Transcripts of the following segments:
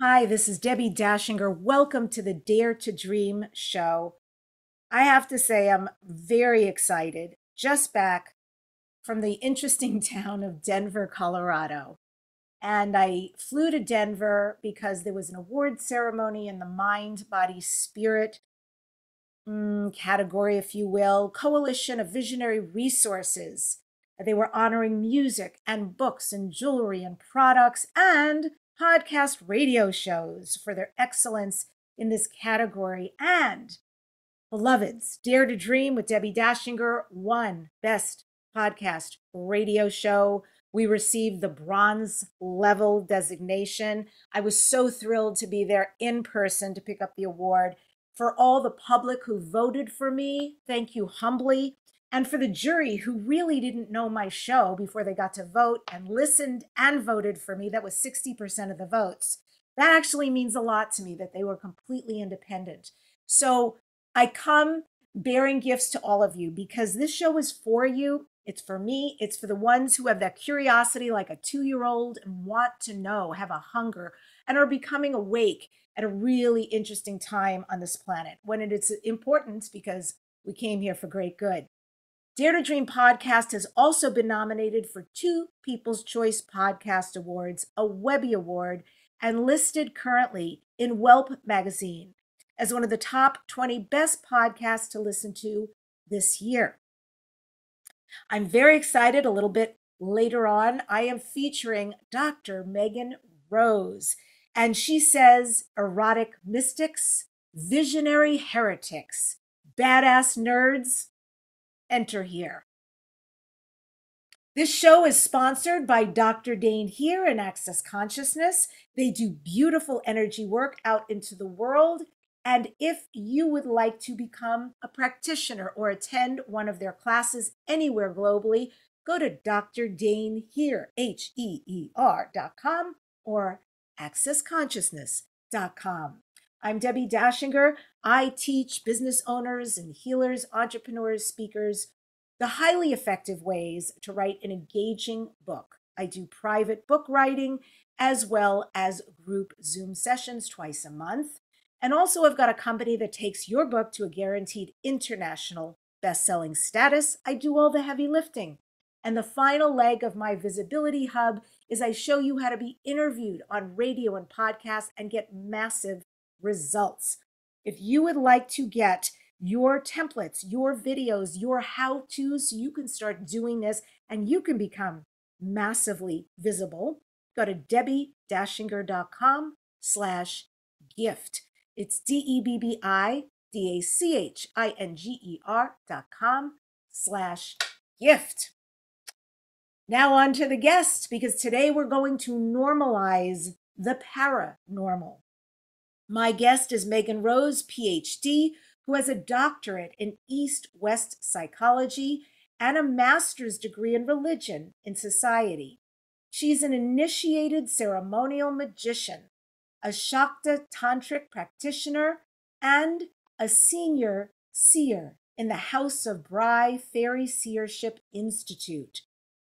Hi, this is Debbi Dachinger. Welcome to the Dare to Dream show. I have to say, I'm very excited. Just back from the interesting town of Denver, Colorado. And I flew to Denver because there was an award ceremony in the mind, body, spirit mm, category, if you will, Coalition of Visionary Resources. They were honoring music and books and jewelry and products and podcast radio shows for their excellence in this category. And beloveds, Dare to Dream with Debbi Dachinger won Best Podcast Radio Show. We received the bronze level designation. I was so thrilled to be there in person to pick up the award. For all the public who voted for me, thank you humbly. And for the jury who really didn't know my show before they got to vote and listened and voted for me, that was 60% of the votes. That actually means a lot to me that they were completely independent. So I come bearing gifts to all of you because this show is for you. It's for me. It's for the ones who have that curiosity like a two year old and want to know, have a hunger, and are becoming awake at a really interesting time on this planet when it is important because we came here for great good. Dare to Dream podcast has also been nominated for two People's Choice Podcast Awards, a Webby Award, and listed currently in Welp magazine as one of the top 20 best podcasts to listen to this year. I'm very excited. A little bit later on, I am featuring Dr. Megan Rose, and she says erotic mystics, visionary heretics, badass nerds, enter here. This show is sponsored by Dr. Dain Heer in Access Consciousness. They do beautiful energy work out into the world. And if you would like to become a practitioner or attend one of their classes anywhere globally, go to Dr. Dain Heer, H E E R.com or accessconsciousness.com. I'm Debbi Dachinger. I teach business owners and healers, entrepreneurs, speakers the highly effective ways to write an engaging book. I do private book writing as well as group Zoom sessions twice a month. And also, I've got a company that takes your book to a guaranteed international best-selling status. I do all the heavy lifting. And the final leg of my visibility hub is I show you how to be interviewed on radio and podcast and get massive results. If you would like to get your templates, your videos, your how to's, so you can start doing this and you can become massively visible, go to debbi-dachinger.com slash gift. It's D-E-B-B-I D-A-C-H-I-N-G-E-R dot com slash gift. Now on to the guest, because today we're going to normalize the paranormal. My guest is Megan Rose, PhD, who has a doctorate in East West psychology and a master's degree in religion in society. She's an initiated ceremonial magician, a Shakta tantric practitioner, and a senior seer in the House of Brigh Faery Seership Institute.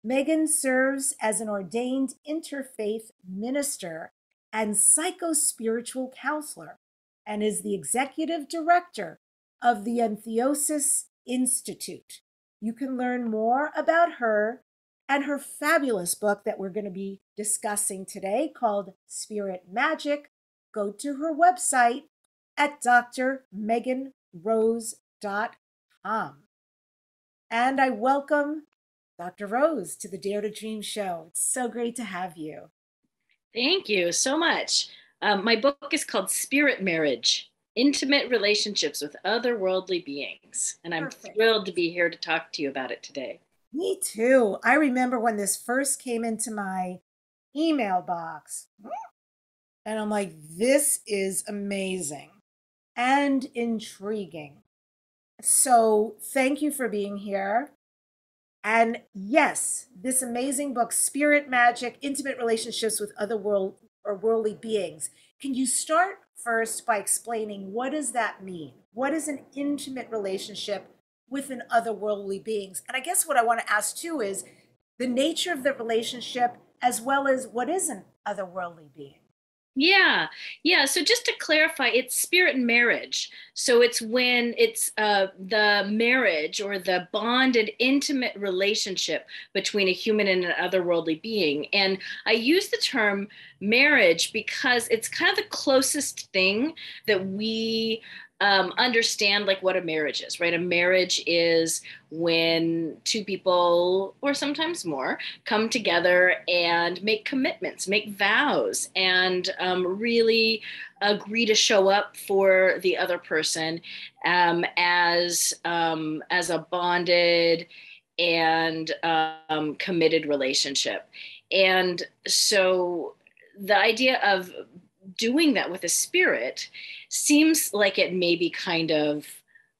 Megan serves as an ordained interfaith minister and psycho-spiritual counselor and is the executive director of the Entheosis Institute. You can learn more about her and her fabulous book that we're going to be discussing today called Spirit Magic. Go to her website at drmeganrose.com. And I welcome Dr. Rose to the Dare to Dream show. It's so great to have you. Thank you so much. Um, my book is called Spirit Marriage Intimate Relationships with Otherworldly Beings. And I'm Perfect. thrilled to be here to talk to you about it today. Me too. I remember when this first came into my email box, and I'm like, this is amazing and intriguing. So, thank you for being here. And yes, this amazing book, Spirit Magic Intimate Relationships with Other World or Worldly Beings. Can you start first by explaining what does that mean? What is an intimate relationship with an otherworldly beings? And I guess what I want to ask too is the nature of the relationship as well as what is an otherworldly being? Yeah, yeah. So just to clarify, it's spirit and marriage. So it's when it's uh, the marriage or the bonded, intimate relationship between a human and an otherworldly being. And I use the term marriage because it's kind of the closest thing that we um, understand like what a marriage is, right? A marriage is when two people, or sometimes more, come together and make commitments, make vows, and um, really agree to show up for the other person um, as um, as a bonded and um, committed relationship. And so the idea of doing that with a spirit seems like it may be kind of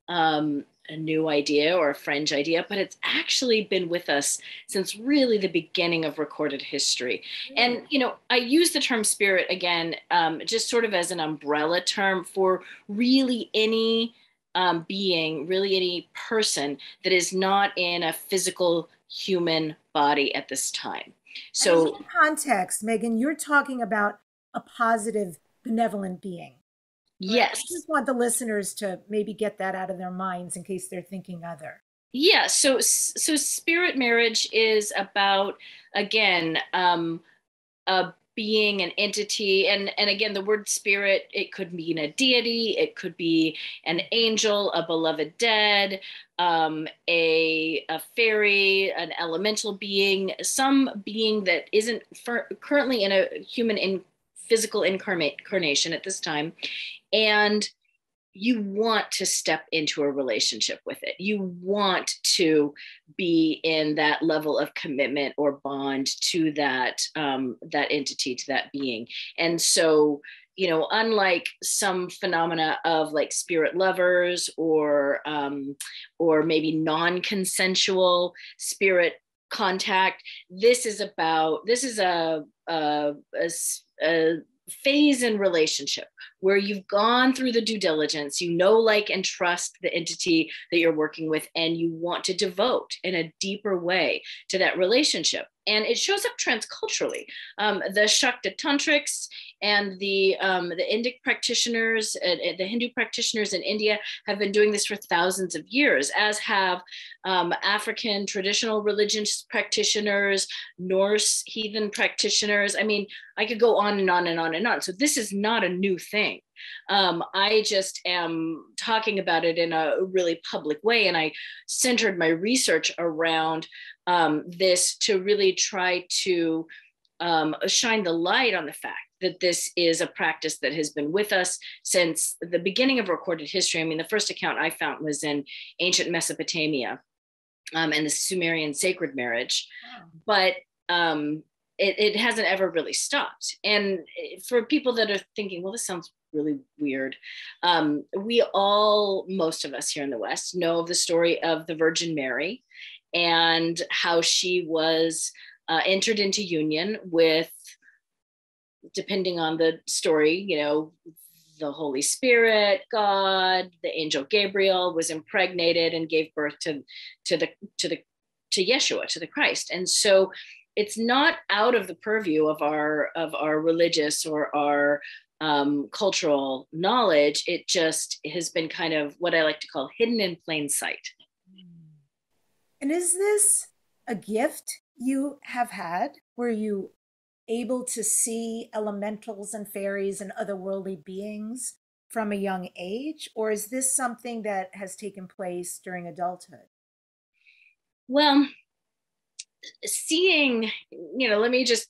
um, a new idea or a fringe idea, but it's actually been with us since really the beginning of recorded history. And, you know, I use the term spirit again, um, just sort of as an umbrella term for really any um, being, really any person that is not in a physical human body at this time. So, in context, Megan, you're talking about a positive, benevolent being. Yes. I just want the listeners to maybe get that out of their minds in case they're thinking other. Yeah. So, so spirit marriage is about again um, a being, an entity, and and again, the word spirit it could mean a deity, it could be an angel, a beloved dead, um, a a fairy, an elemental being, some being that isn't currently in a human in physical incarnation at this time and you want to step into a relationship with it. You want to be in that level of commitment or bond to that um, that entity, to that being. And so, you know, unlike some phenomena of like spirit lovers or um, or maybe non-consensual spirit contact, this is about this is a, a, a, a phase in relationship where you've gone through the due diligence, you know, like, and trust the entity that you're working with, and you want to devote in a deeper way to that relationship. And it shows up transculturally. Um, the Shakta Tantrics and the um, the Indic practitioners, uh, the Hindu practitioners in India have been doing this for thousands of years, as have um, African traditional religious practitioners, Norse heathen practitioners. I mean, I could go on and on and on and on. So this is not a new thing. Um, I just am talking about it in a really public way, and I centered my research around um, this to really try to um, shine the light on the fact that this is a practice that has been with us since the beginning of recorded history. I mean, the first account I found was in ancient Mesopotamia um, and the Sumerian sacred marriage, wow. but um, it, it, hasn't ever really stopped. And for people that are thinking, well, this sounds really weird, um, we all, most of us here in the West, know of the story of the Virgin Mary and how she was uh, entered into union with, depending on the story, you know, the Holy Spirit, God, the angel Gabriel was impregnated and gave birth to, to the to the to Yeshua, to the Christ. And so it's not out of the purview of our of our religious or our um, cultural knowledge. It just has been kind of what I like to call hidden in plain sight. And is this a gift you have had? Were you able to see elementals and fairies and otherworldly beings from a young age? Or is this something that has taken place during adulthood? Well, seeing, you know, let me just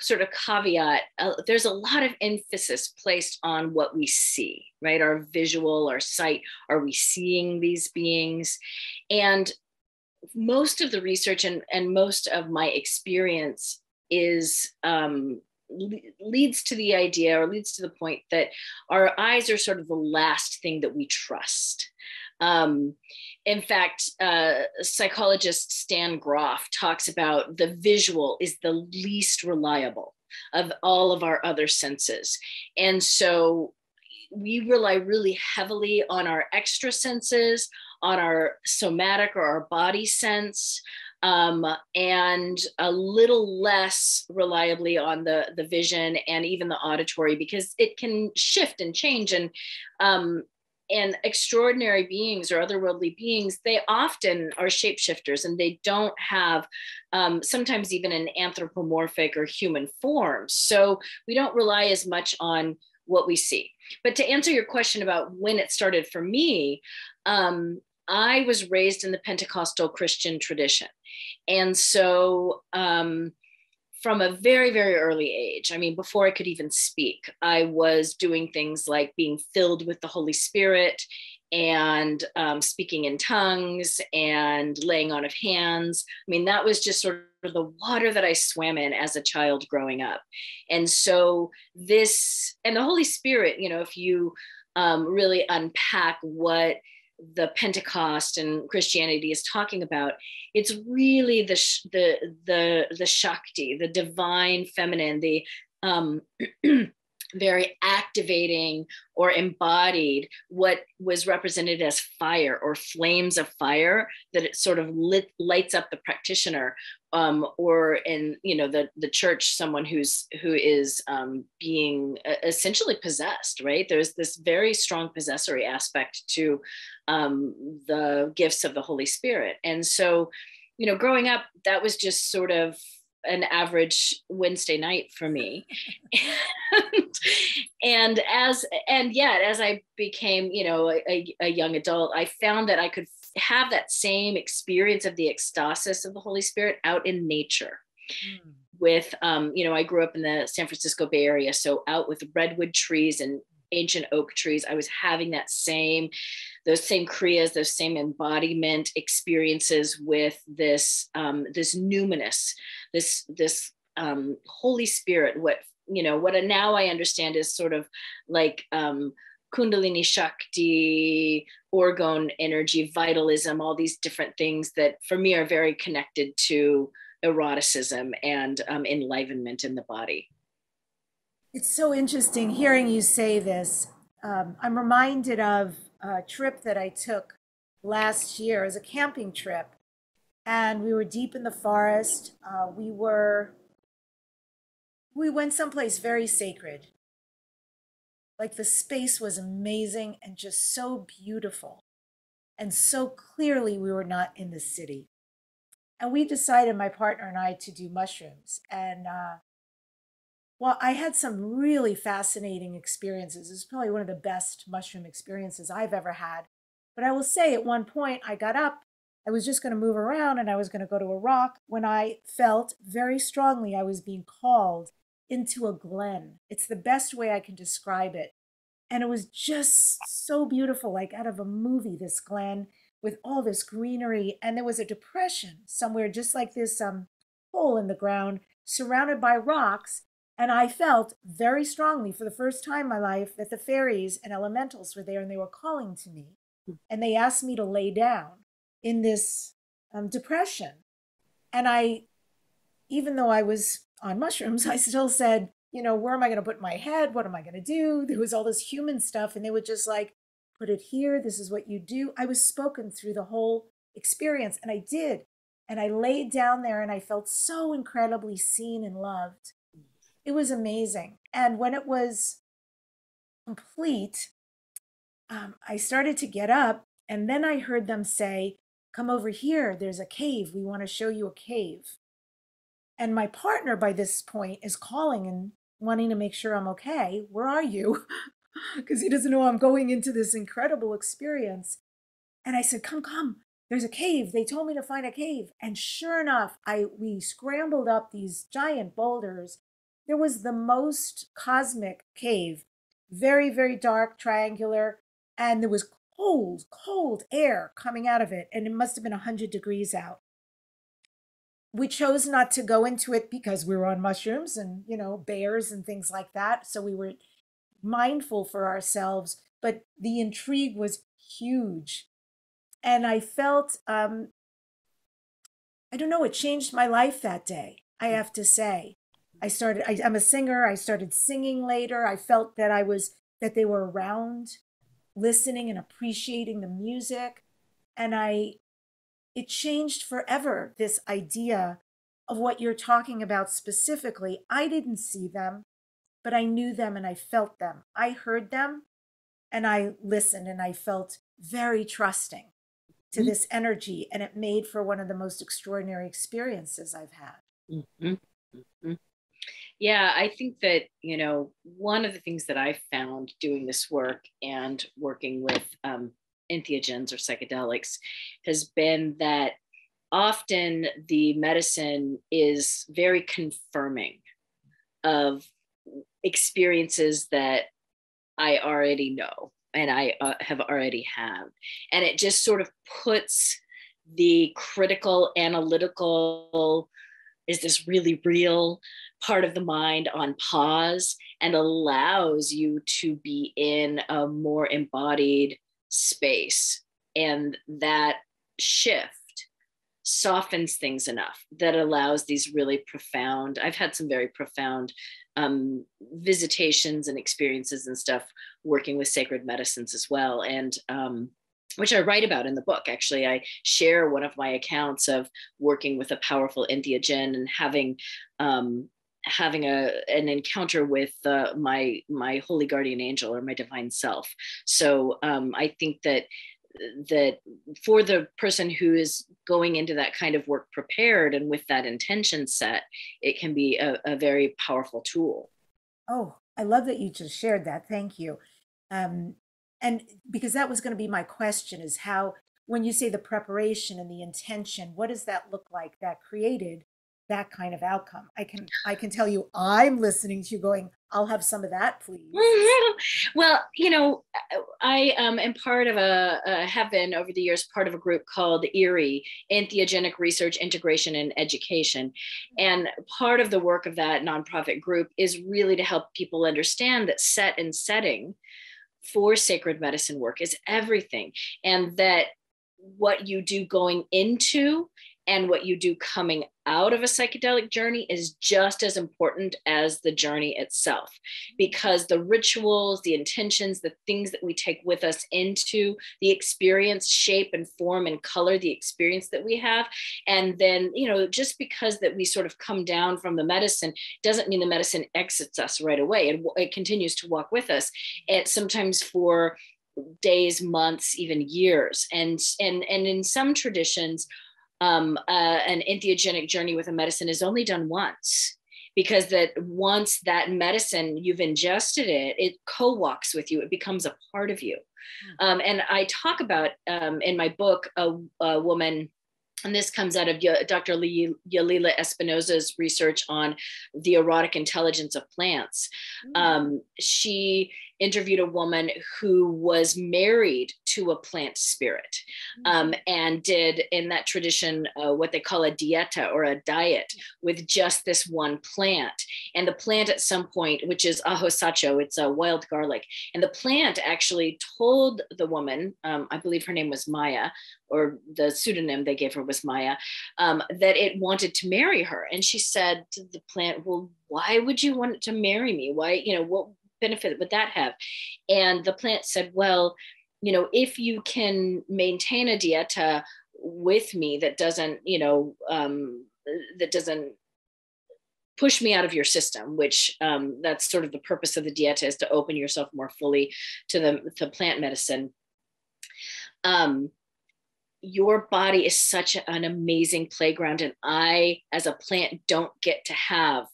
sort of caveat uh, there's a lot of emphasis placed on what we see right our visual our sight are we seeing these beings and most of the research and, and most of my experience is um, leads to the idea or leads to the point that our eyes are sort of the last thing that we trust. Um, in fact, uh, psychologist Stan Grof talks about the visual is the least reliable of all of our other senses. And so we rely really heavily on our extra senses, on our somatic or our body sense, um, and a little less reliably on the the vision and even the auditory because it can shift and change. And um, and extraordinary beings or otherworldly beings they often are shapeshifters and they don't have um, sometimes even an anthropomorphic or human form. So we don't rely as much on what we see. But to answer your question about when it started for me um, I was raised in the Pentecostal Christian tradition. And so, um, from a very, very early age, I mean, before I could even speak, I was doing things like being filled with the Holy Spirit and um, speaking in tongues and laying on of hands. I mean, that was just sort of the water that I swam in as a child growing up. And so, this, and the Holy Spirit, you know, if you um, really unpack what the Pentecost and Christianity is talking about. It's really the the the the Shakti, the divine feminine, the um, very activating or embodied what was represented as fire or flames of fire that it sort of lit, lights up the practitioner um, or in you know the the church someone who's who is um, being essentially possessed right there's this very strong possessory aspect to um, the gifts of the holy spirit and so you know growing up that was just sort of an average Wednesday night for me. and, and, as and yet as I became, you know, a, a, young adult, I found that I could have that same experience of the ecstasis of the Holy Spirit out in nature. Mm. With, um, you know, I grew up in the San Francisco Bay Area, so out with redwood trees and ancient oak trees. I was having that same, those same kriyas, those same embodiment experiences with this, um, this numinous, this, this um, Holy Spirit. What you know, what now I understand is sort of like um, Kundalini Shakti, orgone energy, vitalism, all these different things that for me are very connected to eroticism and um, enlivenment in the body. It's so interesting hearing you say this. Um, I'm reminded of a trip that I took last year as a camping trip, and we were deep in the forest. Uh, we were we went someplace very sacred. Like the space was amazing and just so beautiful. And so clearly, we were not in the city. And we decided, my partner and I, to do mushrooms. And uh, well, I had some really fascinating experiences. It's probably one of the best mushroom experiences I've ever had. But I will say, at one point, I got up, I was just going to move around and I was going to go to a rock when I felt very strongly I was being called into a glen. It's the best way I can describe it. And it was just so beautiful, like out of a movie, this glen with all this greenery. And there was a depression somewhere, just like this um, hole in the ground, surrounded by rocks. And I felt very strongly for the first time in my life that the fairies and elementals were there and they were calling to me. And they asked me to lay down in this um, depression. And I, even though I was on mushrooms, I still said, you know, where am I going to put my head? What am I going to do? There was all this human stuff. And they would just like, put it here. This is what you do. I was spoken through the whole experience. And I did. And I laid down there and I felt so incredibly seen and loved. It was amazing. And when it was complete, um, I started to get up, and then I heard them say, Come over here, there's a cave. We want to show you a cave. And my partner by this point is calling and wanting to make sure I'm okay. Where are you? Because he doesn't know I'm going into this incredible experience. And I said, Come, come, there's a cave. They told me to find a cave. And sure enough, I we scrambled up these giant boulders there was the most cosmic cave, very, very dark, triangular, and there was cold, cold air coming out of it, and it must have been 100 degrees out. We chose not to go into it because we were on mushrooms and, you know, bears and things like that. So we were mindful for ourselves, but the intrigue was huge. And I felt, um, I don't know, it changed my life that day, I have to say. I started, I, I'm a singer. I started singing later. I felt that I was, that they were around listening and appreciating the music. And I, it changed forever this idea of what you're talking about specifically. I didn't see them, but I knew them and I felt them. I heard them and I listened and I felt very trusting to mm-hmm. this energy. And it made for one of the most extraordinary experiences I've had. Mm-hmm. Mm-hmm. Yeah, I think that, you know, one of the things that I found doing this work and working with um, entheogens or psychedelics has been that often the medicine is very confirming of experiences that I already know and I uh, have already had. And it just sort of puts the critical, analytical, is this really real part of the mind on pause and allows you to be in a more embodied space. And that shift softens things enough that allows these really profound i've had some very profound um, visitations and experiences and stuff working with sacred medicines as well and um, which i write about in the book actually i share one of my accounts of working with a powerful entheogen and having um, having a an encounter with uh, my my holy guardian angel or my divine self so um, i think that that for the person who is going into that kind of work prepared and with that intention set, it can be a, a very powerful tool. Oh, I love that you just shared that. Thank you. Um, and because that was going to be my question is how, when you say the preparation and the intention, what does that look like that created that kind of outcome. I can I can tell you I'm listening to you going, I'll have some of that, please. well, you know, I um, am part of a, a, have been over the years part of a group called ERIE, Entheogenic Research Integration and Education. And part of the work of that nonprofit group is really to help people understand that set and setting for sacred medicine work is everything. And that what you do going into and what you do coming out of a psychedelic journey is just as important as the journey itself. Because the rituals the intentions the things that we take with us into the experience shape and form and color the experience that we have and then you know just because that we sort of come down from the medicine doesn't mean the medicine exits us right away. It, it continues to walk with us and sometimes for days months even years. And and and in some traditions um, uh, an entheogenic journey with a medicine is only done once because that once that medicine you've ingested it it co-walks with you it becomes a part of you hmm. um, and i talk about um, in my book a, a, woman and this comes out of Dr. Yalila Espinoza's research on the erotic intelligence of plants. Mm. Um, she interviewed a woman who was married to a plant spirit mm-hmm. um, and did in that tradition uh, what they call a dieta or a diet with just this one plant. And the plant at some point which is ajo sacha it's a wild garlic and the plant actually told the woman um, i believe her name was maya or the pseudonym they gave her was maya um, that it wanted to marry her. And she said to the plant well why would you want to marry me? Why you know what benefit would that have? And the plant said, well, you know, if you can maintain a dieta with me that doesn't, you know, um, that doesn't push me out of your system, which um, that's sort of the purpose of the dieta is to open yourself more fully to the to plant medicine. Um, your body is such an amazing playground, and I, as a plant, don't get to have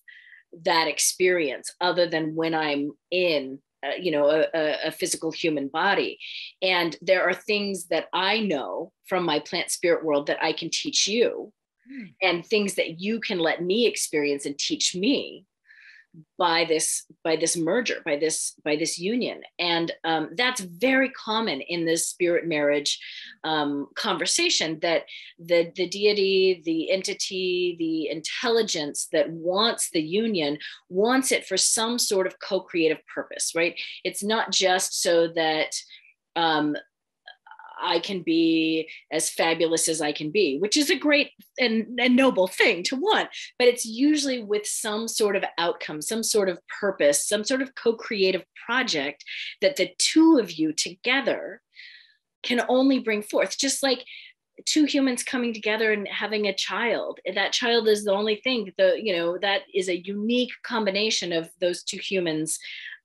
that experience other than when I'm in uh, you know a, a, physical human body and there are things that i know from my plant spirit world that i can teach you mm. and things that you can let me experience and teach me by this by this merger by this by this union. And um, that's very common in this spirit marriage um, conversation that the the deity the entity the intelligence that wants the union wants it for some sort of co-creative purpose right? It's not just so that um, I can be as fabulous as I can be, which is a great and, and, noble thing to want. But it's usually with some sort of outcome, some sort of purpose, some sort of co creative project that the two of you together can only bring forth. Just like two humans coming together and having a child that child is the only thing the you know that is a unique combination of those two humans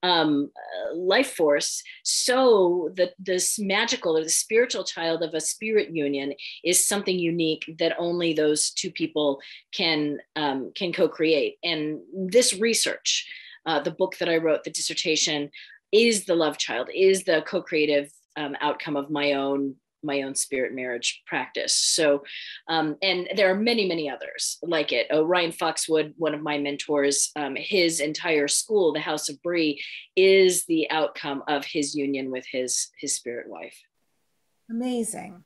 um, uh, life force so that this magical or the spiritual child of a spirit union is something unique that only those two people can um, can co-create. And this research uh, the book that i wrote the dissertation is the love child is the co-creative um, outcome of my own my own spirit marriage practice. So, um, and there are many, many others like it. Oh, Ryan Foxwood, one of my mentors, um, his entire school, the House of Brigh, is the outcome of his union with his his spirit wife. Amazing.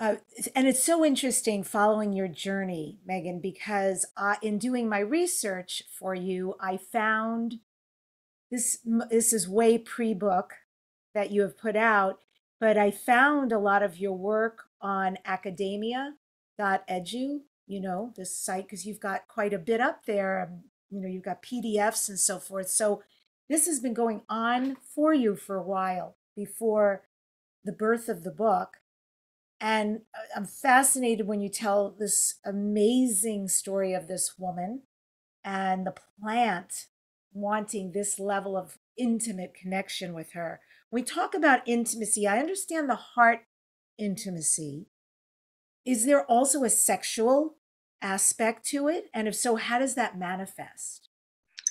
Uh, and it's so interesting following your journey, Megan, because in doing my research for you, I found this. This is way pre-book that you have put out but I found a lot of your work on academia.edu, you know, this site, because you've got quite a bit up there. Um, you know, you've got PDFs and so forth. So this has been going on for you for a while before the birth of the book. And uh, I'm fascinated when you tell this amazing story of this woman and the plant wanting this level of intimate connection with her we talk about intimacy, I understand the heart intimacy. Is there also a sexual aspect to it? And if so, how does that manifest?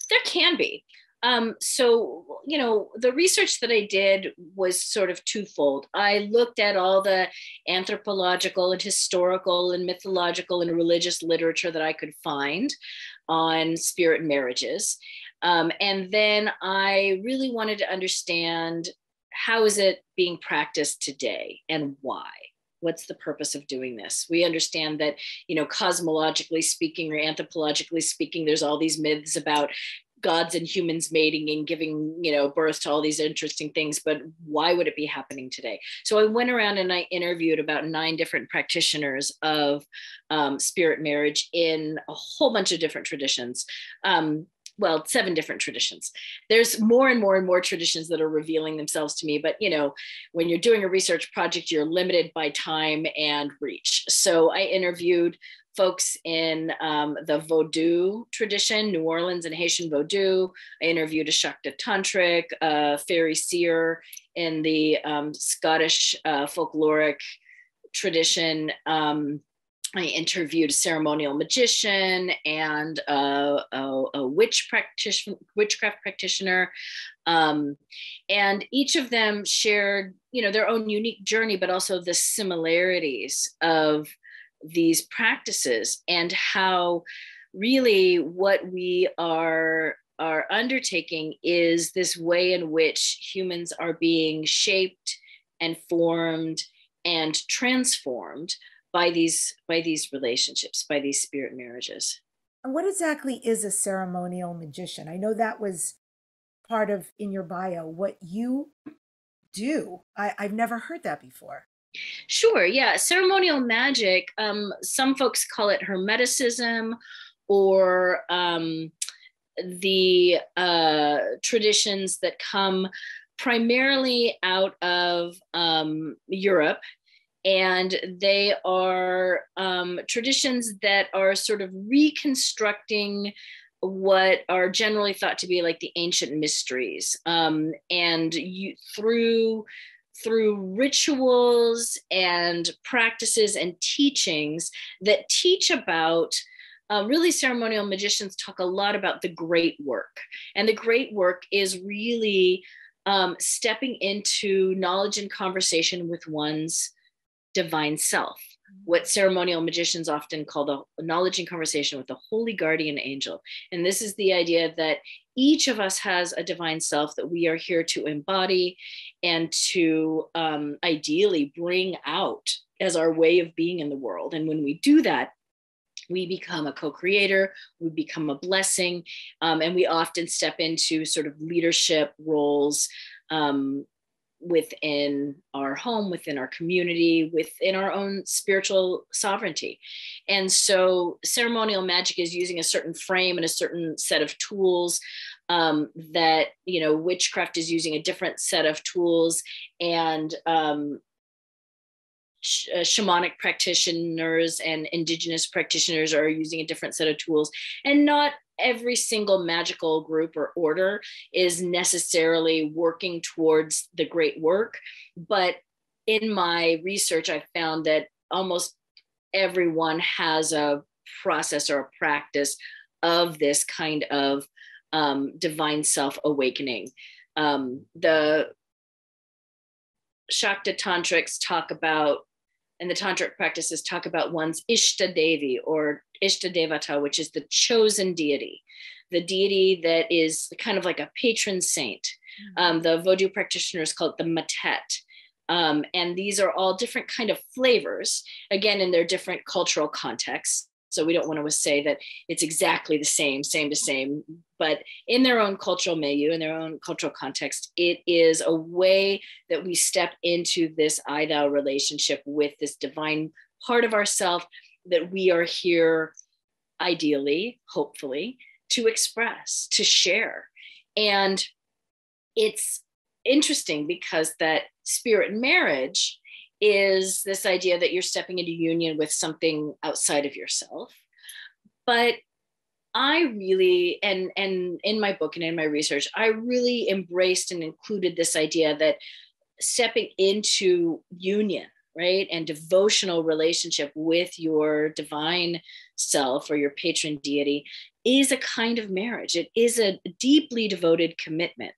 There can be. Um, so, you know, the research that I did was sort of twofold. I looked at all the anthropological and historical and mythological and religious literature that I could find on spirit marriages. Um, and then I really wanted to understand how is it being practiced today and why? What's the purpose of doing this? We understand that, you know, cosmologically speaking or anthropologically speaking, there's all these myths about gods and humans mating and giving you know birth to all these interesting things but why would it be happening today so i went around and i interviewed about nine different practitioners of um, spirit marriage in a whole bunch of different traditions um, well seven different traditions there's more and more and more traditions that are revealing themselves to me but you know when you're doing a research project you're limited by time and reach so i interviewed folks in um, the Vodou tradition, New Orleans and Haitian Vodou. I interviewed a Shakta Tantric, a fairy seer in the um, Scottish uh, folkloric tradition. Um, I interviewed a ceremonial magician and a, a, a witch practitioner, witchcraft practitioner, um, and each of them shared, you know, their own unique journey, but also the similarities of these practices and how really what we are are undertaking is this way in which humans are being shaped and formed and transformed by these by these relationships by these spirit marriages. And what exactly is a ceremonial magician? I know that was part of in your bio what you do. I, i've never heard that before. Sure yeah ceremonial magic um, some folks call it hermeticism or um, the uh, traditions that come primarily out of um, Europe and they are um, traditions that are sort of reconstructing what are generally thought to be like the ancient mysteries. Um, and you through through rituals and practices and teachings that teach about uh, really ceremonial magicians talk a lot about the great work. And the great work is really um, stepping into knowledge and conversation with one's divine self, what ceremonial magicians often call the knowledge and conversation with the holy guardian angel. And this is the idea that each of us has a divine self that we are here to embody and to um, ideally bring out as our way of being in the world. And when we do that, we become a co-creator we become a blessing um, and we often step into sort of leadership roles um, within our home, within our community, within our own spiritual sovereignty. And so ceremonial magic is using a certain frame and a certain set of tools um, that, you know, witchcraft is using a different set of tools. And um, sh- uh, shamanic practitioners and indigenous practitioners are using a different set of tools and not every single magical group or order is necessarily working towards the great work. But in my research i found that almost everyone has a process or a practice of this kind of um, divine self awakening um, the Shakta tantrics talk about, and the tantric practices talk about one's Ishta Devi or Ishta Devata, which is the chosen deity, the deity that is kind of like a patron saint. Mm-hmm. Um, the Vodou practitioners call it the Matet. Um, and these are all different kind of flavors, again, in their different cultural contexts. So we don't want to say that it's exactly the same, same to same, but in their own cultural milieu, in their own cultural context, it is a way that we step into this I thou relationship with this divine part of ourself that we are here, ideally, hopefully, to express, to share. And it's interesting because that spirit marriage is this idea that you're stepping into union with something outside of yourself. But I really, and and in my book and in my research, I really embraced and included this idea that stepping into union, right, and devotional relationship with your divine self or your patron deity is a kind of marriage. It is a deeply devoted commitment.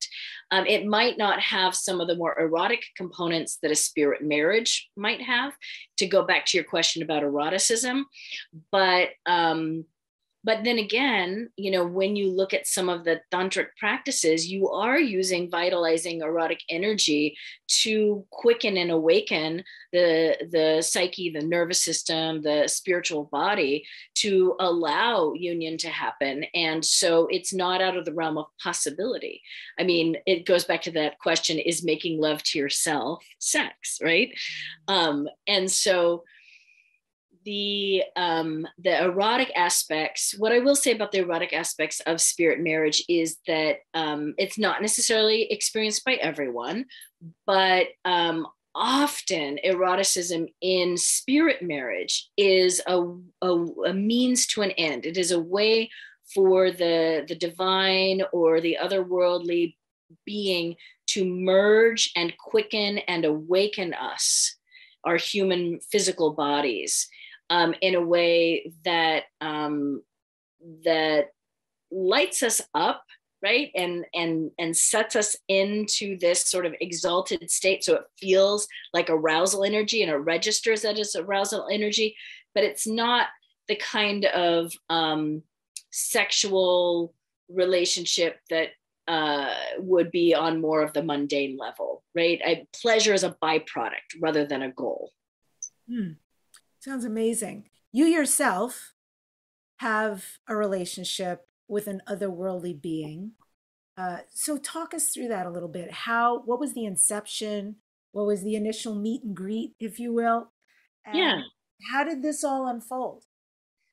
Um, it might not have some of the more erotic components that a spirit marriage might have, to go back to your question about eroticism, but um, but then again you know when you look at some of the tantric practices you are using vitalizing erotic energy to quicken and awaken the the psyche the nervous system the spiritual body to allow union to happen. And so it's not out of the realm of possibility. I mean it goes back to that question is making love to yourself sex right? Mm-hmm. um and so the um, the erotic aspects. What I will say about the erotic aspects of spirit marriage is that um, it's not necessarily experienced by everyone, but um, often eroticism in spirit marriage is a, a, a means to an end. It is a way for the the divine or the otherworldly being to merge and quicken and awaken us our human physical bodies um, in a way that um, that lights us up right? And and and sets us into this sort of exalted state. So it feels like arousal energy and it registers that as arousal energy but it's not the kind of um, sexual relationship that uh, would be on more of the mundane level right? I, pleasure is a byproduct rather than a goal. Hmm. Sounds amazing. You yourself have a relationship with an otherworldly being. Uh, so talk us through that a little bit. How? What was the inception? What was the initial meet and greet, if you will? And yeah. How did this all unfold?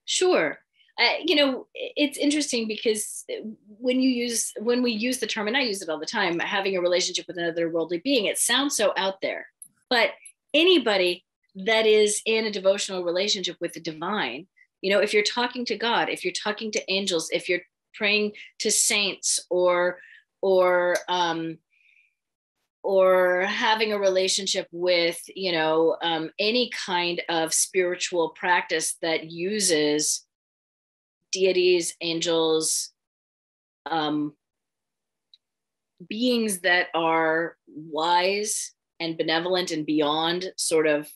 Sure. Uh, you know, it's interesting because when you use when we use the term, and I use it all the time, having a relationship with another worldly being, it sounds so out there. But anybody that is in a devotional relationship with the divine. You know if you're talking to god if you're talking to angels if you're praying to saints or or um or having a relationship with you know um, any kind of spiritual practice that uses deities angels um, beings that are wise and benevolent and beyond sort of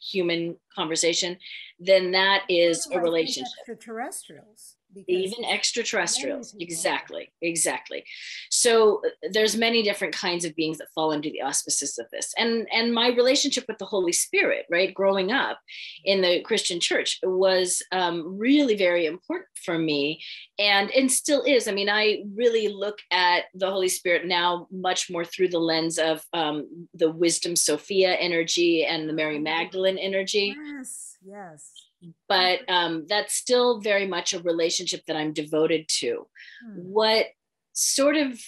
human conversation, then that is a relationship. Extraterrestrials even extraterrestrials exactly. Exactly. So uh, there's many different kinds of beings that fall under the auspices of this. And and my relationship with the holy spirit right growing up in the christian church was um, really very important for me and and still is. I mean i really look at the holy spirit now much more through the lens of um, the wisdom sophia energy and the mary magdalene energy. Yes. Yes but um, that's still very much a relationship that I'm devoted to. Hmm. What sort of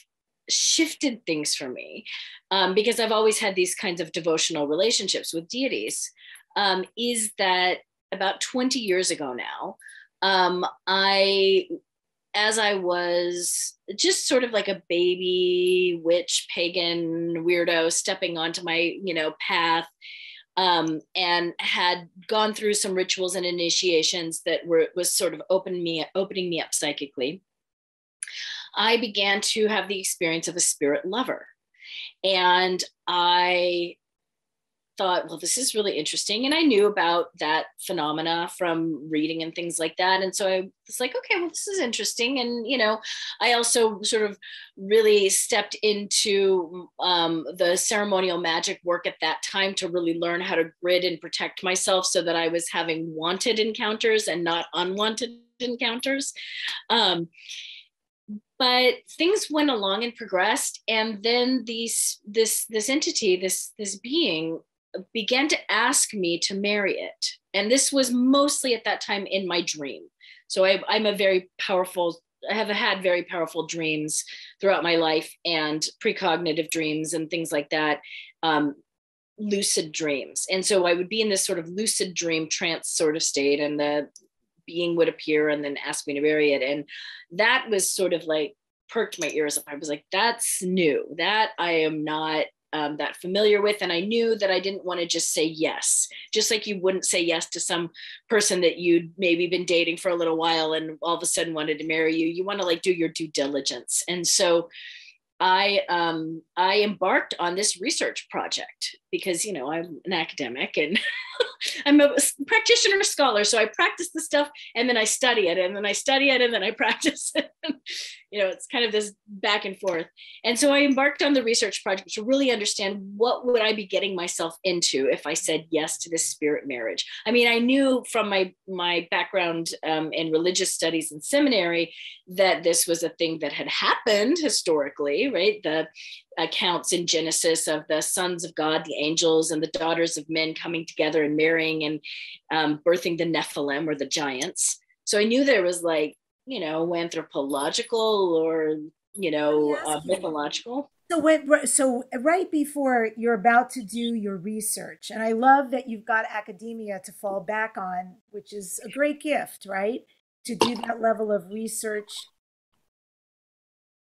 shifted things for me um, because I've always had these kinds of devotional relationships with deities um, is that about 20 years ago now, um, I, as I was just sort of like a baby witch, pagan weirdo stepping onto my, you know, path. Um, and had gone through some rituals and initiations that were was sort of opening me opening me up psychically. I began to have the experience of a spirit lover, and I thought, well, this is really interesting. And I knew about that phenomena from reading and things like that. And so I was like, okay, well, this is interesting. And, you know, I also sort of really stepped into um, the ceremonial magic work at that time to really learn how to grid and protect myself so that I was having wanted encounters and not unwanted encounters. Um, but things went along and progressed and then these this this entity this this being began to ask me to marry it. And this was mostly at that time in my dream. So I, am a very powerful, I have had very powerful dreams throughout my life and precognitive dreams and things like that, um, lucid dreams. And so I would be in this sort of lucid dream trance sort of state, and the being would appear and then ask me to marry it. And that was sort of like perked my ears up. I was like, that's new. That I am not um, that familiar with. And I knew that I didn't want to just say yes, just like you wouldn't say yes to some person that you'd maybe been dating for a little while and all of a sudden wanted to marry you. You want to like do your due diligence. And so I um, I embarked on this research project because you know I'm an academic and I'm a practitioner scholar, so I practice the stuff and then I study it and then I study it and then I practice it. You know, it's kind of this back and forth. And so I embarked on the research project to really understand what would I be getting myself into if I said yes to this spirit marriage. I mean, I knew from my my background um, in religious studies and seminary that this was a thing that had happened historically, right? The accounts in Genesis of the sons of God, the angels, and the daughters of men coming together and marrying and um, birthing the Nephilim or the giants. So I knew there was like, you know, anthropological or, you know, uh, mythological. So when, so right before you're about to do your research, and I love that you've got academia to fall back on, which is a great gift, right? To do that level of research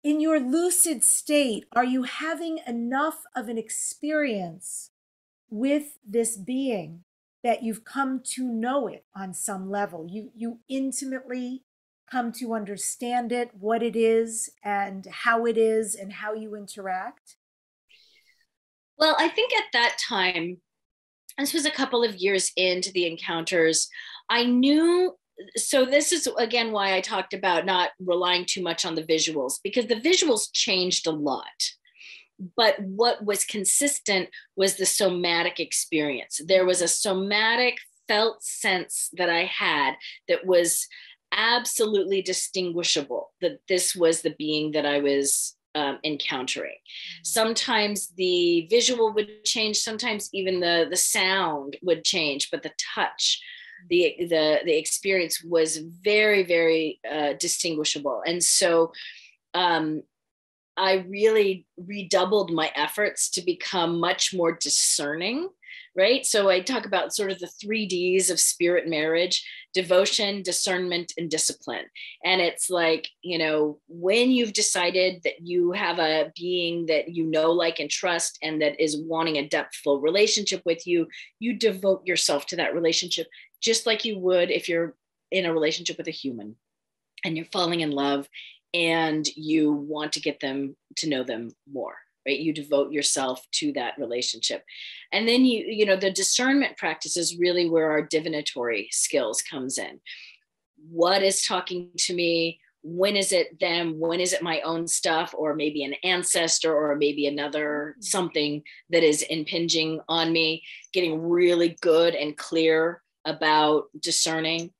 in your lucid state, are you having enough of an experience with this being that you've come to know it on some level? You, you intimately come to understand it, what it is, and how it is, and how you interact? Well, I think at that time, this was a couple of years into the encounters, I knew so this is again why I talked about not relying too much on the visuals because the visuals changed a lot. But what was consistent was the somatic experience. There was a somatic felt sense that I had that was absolutely distinguishable that this was the being that I was um, encountering. Mm-hmm. Sometimes the visual would change, sometimes even the, the sound would change, but the touch the the the experience was very very uh, distinguishable and so um, i really redoubled my efforts to become much more discerning right so i talk about sort of the three d's of spirit marriage devotion discernment and discipline. And it's like you know when you've decided that you have a being that you know like and trust and that is wanting a depthful relationship with you you devote yourself to that relationship just like you would if you're in a relationship with a human and you're falling in love and you want to get them to know them more right? You devote yourself to that relationship. And then you you know the discernment practice is really where our divinatory skills comes in. What is talking to me? When is it them? When is it my own stuff? Or maybe an ancestor or maybe another mm-hmm. something that is impinging on me getting really good and clear about discerning.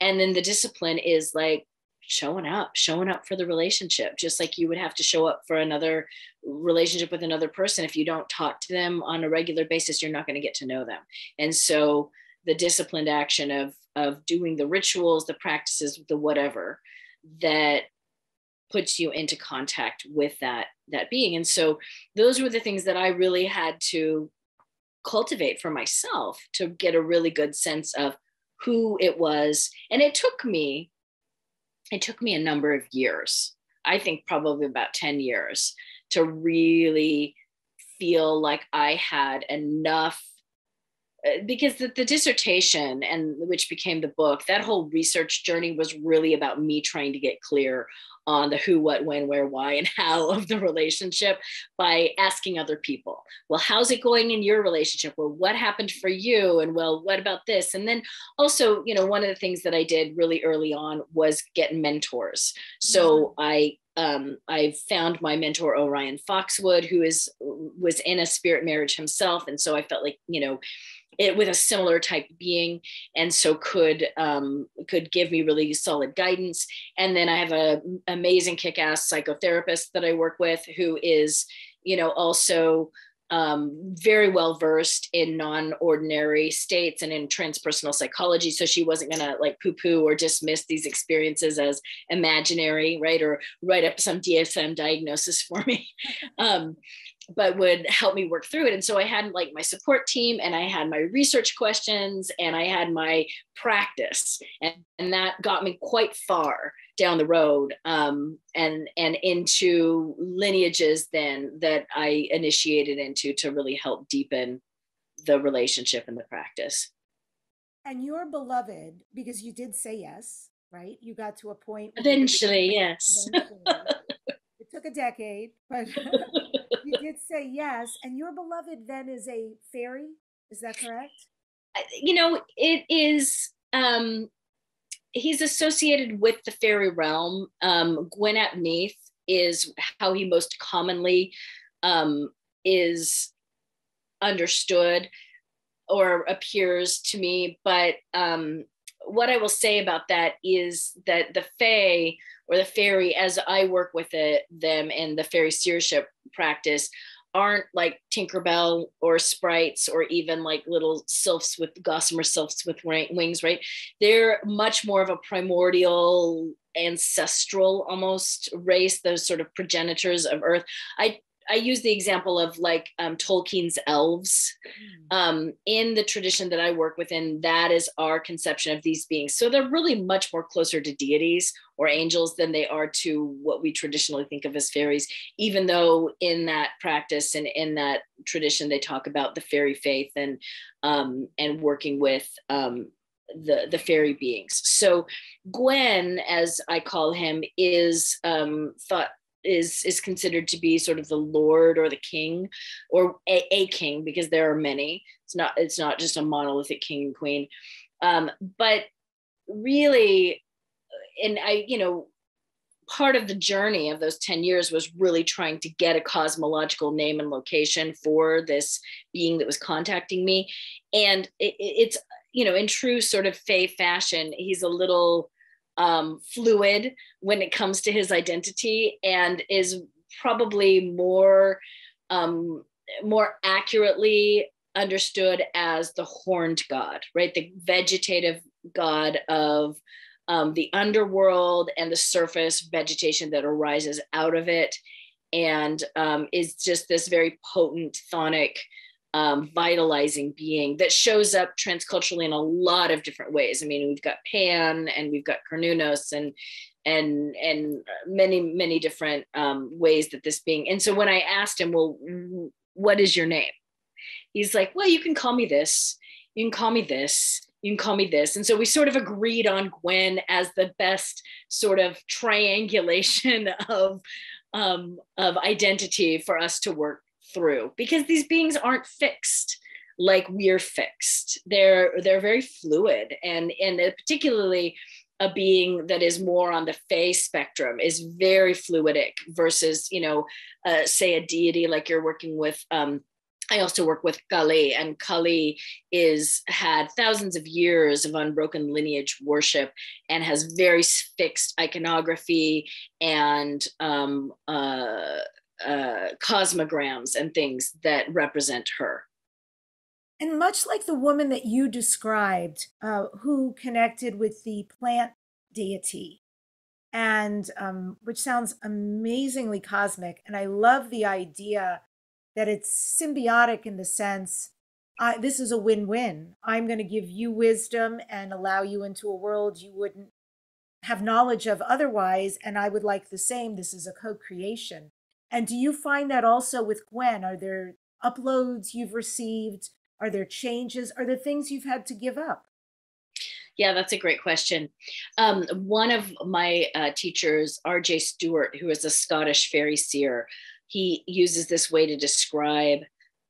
And then the discipline is like showing up, showing up for the relationship, just like you would have to show up for another relationship with another person. If you don't talk to them on a regular basis, you're not going to get to know them. And so the disciplined action of of doing the rituals, the practices, the whatever that puts you into contact with that that being and so those were the things that i really had to cultivate for myself to get a really good sense of who it was and it took me it took me a number of years i think probably about 10 years to really feel like i had enough uh, because the, the, dissertation and which became the book that whole research journey was really about me trying to get clear on the who what when where why and how of the relationship by asking other people well how's it going in your relationship? Well what happened for you? And well what about this? And then also you know one of the things that i did really early on was get mentors. So mm-hmm. i um, I found my mentor Orion Foxwood, who is was in a spirit marriage himself, and so I felt like you know it with a similar type being. And so could um, could give me really solid guidance. And then i have an amazing kick-ass psychotherapist that i work with who is you know also um, very well versed in non-ordinary states and in transpersonal psychology so she wasn't going to like poo-poo or dismiss these experiences as imaginary right or write up some dsm diagnosis for me um, but would help me work through it. And so I had like my support team and I had my research questions and I had my practice. And, and that got me quite far down the road um, and, and into lineages then that I initiated into to really help deepen the relationship and the practice. And your beloved, because you did say yes, right? You got to a point. Eventually, yes. Eventually. it took a decade, but you did say yes, and your beloved then is a fairy. Is that correct? You know, it is. Um, he's associated with the fairy realm. Um, Gwyn ap Nudd is how he most commonly um, is understood or appears to me. But um, what I will say about that is that the Fae or the fairy, as I work with it, them in the fairy seership practice, aren't like Tinkerbell or sprites or even like little sylphs with gossamer sylphs with wings, right? They're much more of a primordial ancestral almost race those sort of progenitors of earth i I use the example of like um, Tolkien's elves. Hmm. Um, in the tradition that I work within, that is our conception of these beings. So they're really much more closer to deities or angels than they are to what we traditionally think of as fairies, even though in that practice and in that tradition, they talk about the fairy faith and, um, and working with um, the the fairy beings. So Gwen, as I call him, is um, thought is is considered to be sort of the lord or the king or a, a king because there are many. It's not it's not just a monolithic king and queen. Um, but really and i you know part of the journey of those 10 years was really trying to get a cosmological name and location for this being that was contacting me. And it, it's you know in true sort of fey fashion he's a little um, fluid when it comes to his identity and is probably more um, more accurately understood as the horned god, right? The vegetative god of um, the underworld and the surface vegetation that arises out of it, and um, is just this very potent chthonic um, vitalizing being that shows up transculturally in a lot of different ways. I mean, we've got Pan and we've got Cernunnos and and and many many different um, ways that this being. And so when I asked him, well, what is your name? He's like, well, you can call me this. You can call me this. You can call me this. And so we sort of agreed on Gwen as the best sort of triangulation of um, of identity for us to work through because these beings aren't fixed like we're fixed. They're they're very fluid. And and particularly a being that is more on the Fey spectrum is very fluidic versus you know uh, say a deity like you're working with um, I also work with Kali, and Kali is had thousands of years of unbroken lineage worship and has very fixed iconography and um, uh, uh, cosmograms and things that represent her. And much like the woman that you described, uh, who connected with the plant deity and um, which sounds amazingly cosmic. And I love the idea that it's symbiotic in the sense I, this is a win win. I'm going to give you wisdom and allow you into a world you wouldn't have knowledge of otherwise. And I would like the same. This is a co creation. And do you find that also with Gwen? Are there uploads you've received? Are there changes? Are there things you've had to give up? Yeah, that's a great question. Um, one of my uh, teachers, R.J. Stewart, who is a Scottish fairy seer, he uses this way to describe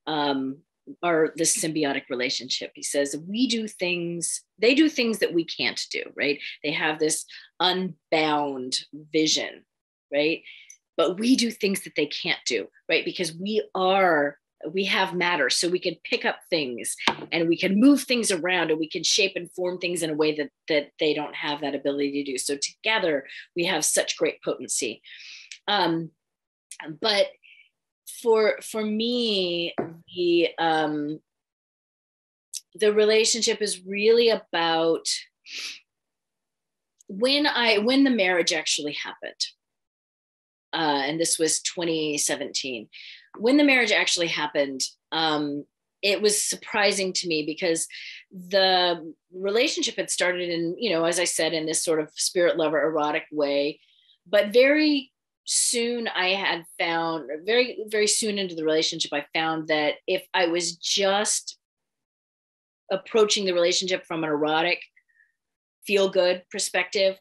um, our this symbiotic relationship. He says we do things, they do things that we can't do, right? They have this unbound vision, right? But we do things that they can't do, right? Because we are we have matter. So we can pick up things and we can move things around and we can shape and form things in a way that that they don't have that ability to do. So together we have such great potency. Um, but for for me the um the relationship is really about when i when the marriage actually happened uh, and this was 2017 when the marriage actually happened, um, it was surprising to me because the relationship had started in, you know, as I said, in this sort of spirit lover erotic way, but very soon I had found, very, very soon into the relationship, I found that if I was just approaching the relationship from an erotic, feel good perspective,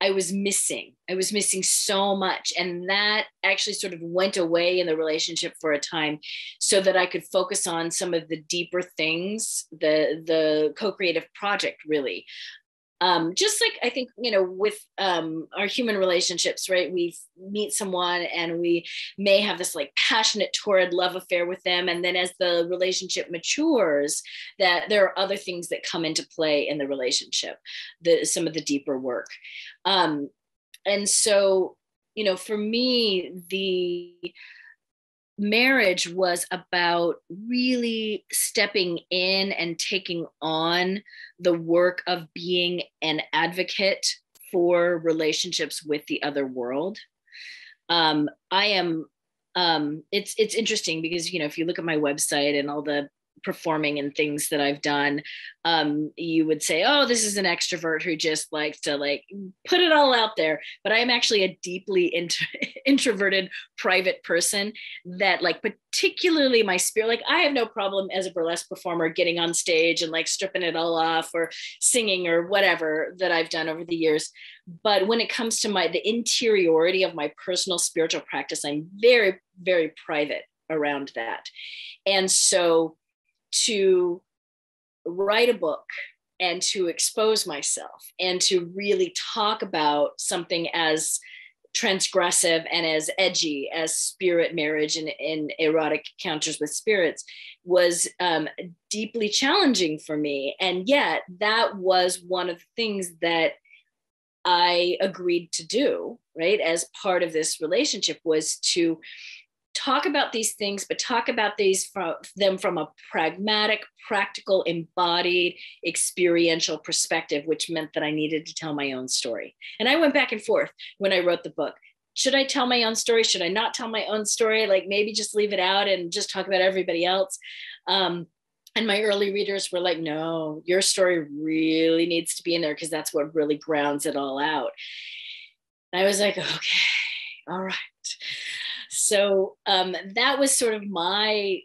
I was missing. I was missing so much. And that actually sort of went away in the relationship for a time so that I could focus on some of the deeper things, the the co-creative project really um, just like I think you know with um, our human relationships, right? We meet someone and we may have this like passionate, torrid love affair with them, and then as the relationship matures, that there are other things that come into play in the relationship, the some of the deeper work, um, and so you know, for me, the marriage was about really stepping in and taking on the work of being an advocate for relationships with the other world. Um, I am. Um, it's it's interesting because you know if you look at my website and all the performing and things that I've done, um, you would say, oh, this is an extrovert who just likes to like put it all out there. But I'm actually a deeply int- introverted, private person that like particularly my spirit, like I have no problem as a burlesque performer getting on stage and like stripping it all off or singing or whatever that I've done over the years. But when it comes to my the interiority of my personal spiritual practice, I'm very, very private around that. And so to write a book and to expose myself and to really talk about something as transgressive and as edgy as spirit marriage and, and erotic encounters with spirits was um, deeply challenging for me. And yet, that was one of the things that I agreed to do, right, as part of this relationship was to talk about these things, but talk about these from them from a pragmatic, practical, embodied, experiential perspective, which meant that I needed to tell my own story. And I went back and forth when I wrote the book. Should I tell my own story? Should I not tell my own story? Like maybe just leave it out and just talk about everybody else. Um, and my early readers were like, no, your story really needs to be in there because that's what really grounds it all out. And I was like, okay, all right so um, that was sort of my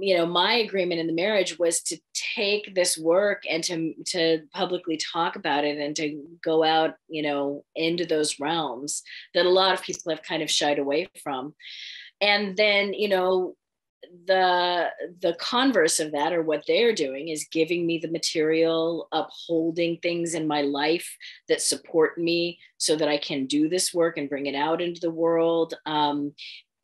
you know my agreement in the marriage was to take this work and to to publicly talk about it and to go out you know into those realms that a lot of people have kind of shied away from. And then you know the the converse of that or what they're doing is giving me the material upholding things in my life that support me so that i can do this work and bring it out into the world. Um,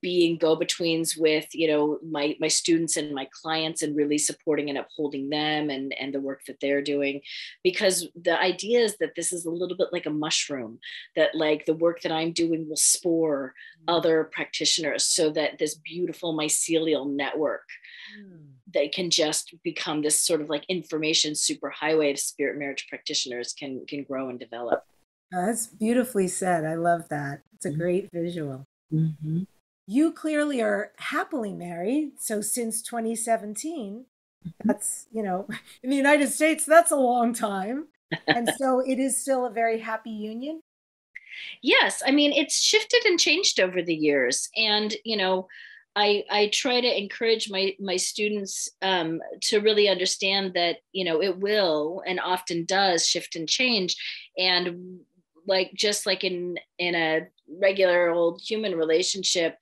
being go-betweens with you know my my students and my clients and really supporting and upholding them and and the work that they're doing because the idea is that this is a little bit like a mushroom that like the work that i'm doing will spore mm. other practitioners so that this beautiful mycelial network mm. that can just become this sort of like information superhighway of spirit marriage practitioners can can grow and develop Oh, that's beautifully said. I love that. It's a mm-hmm. great visual. Mm-hmm. You clearly are happily married. So since 2017, mm-hmm. that's, you know, in the United States, that's a long time. and so it is still a very happy union. Yes. I mean, it's shifted and changed over the years. And, you know, I, I try to encourage my my students um, to really understand that you know it will and often does shift and change, and like just like in in a regular old human relationship,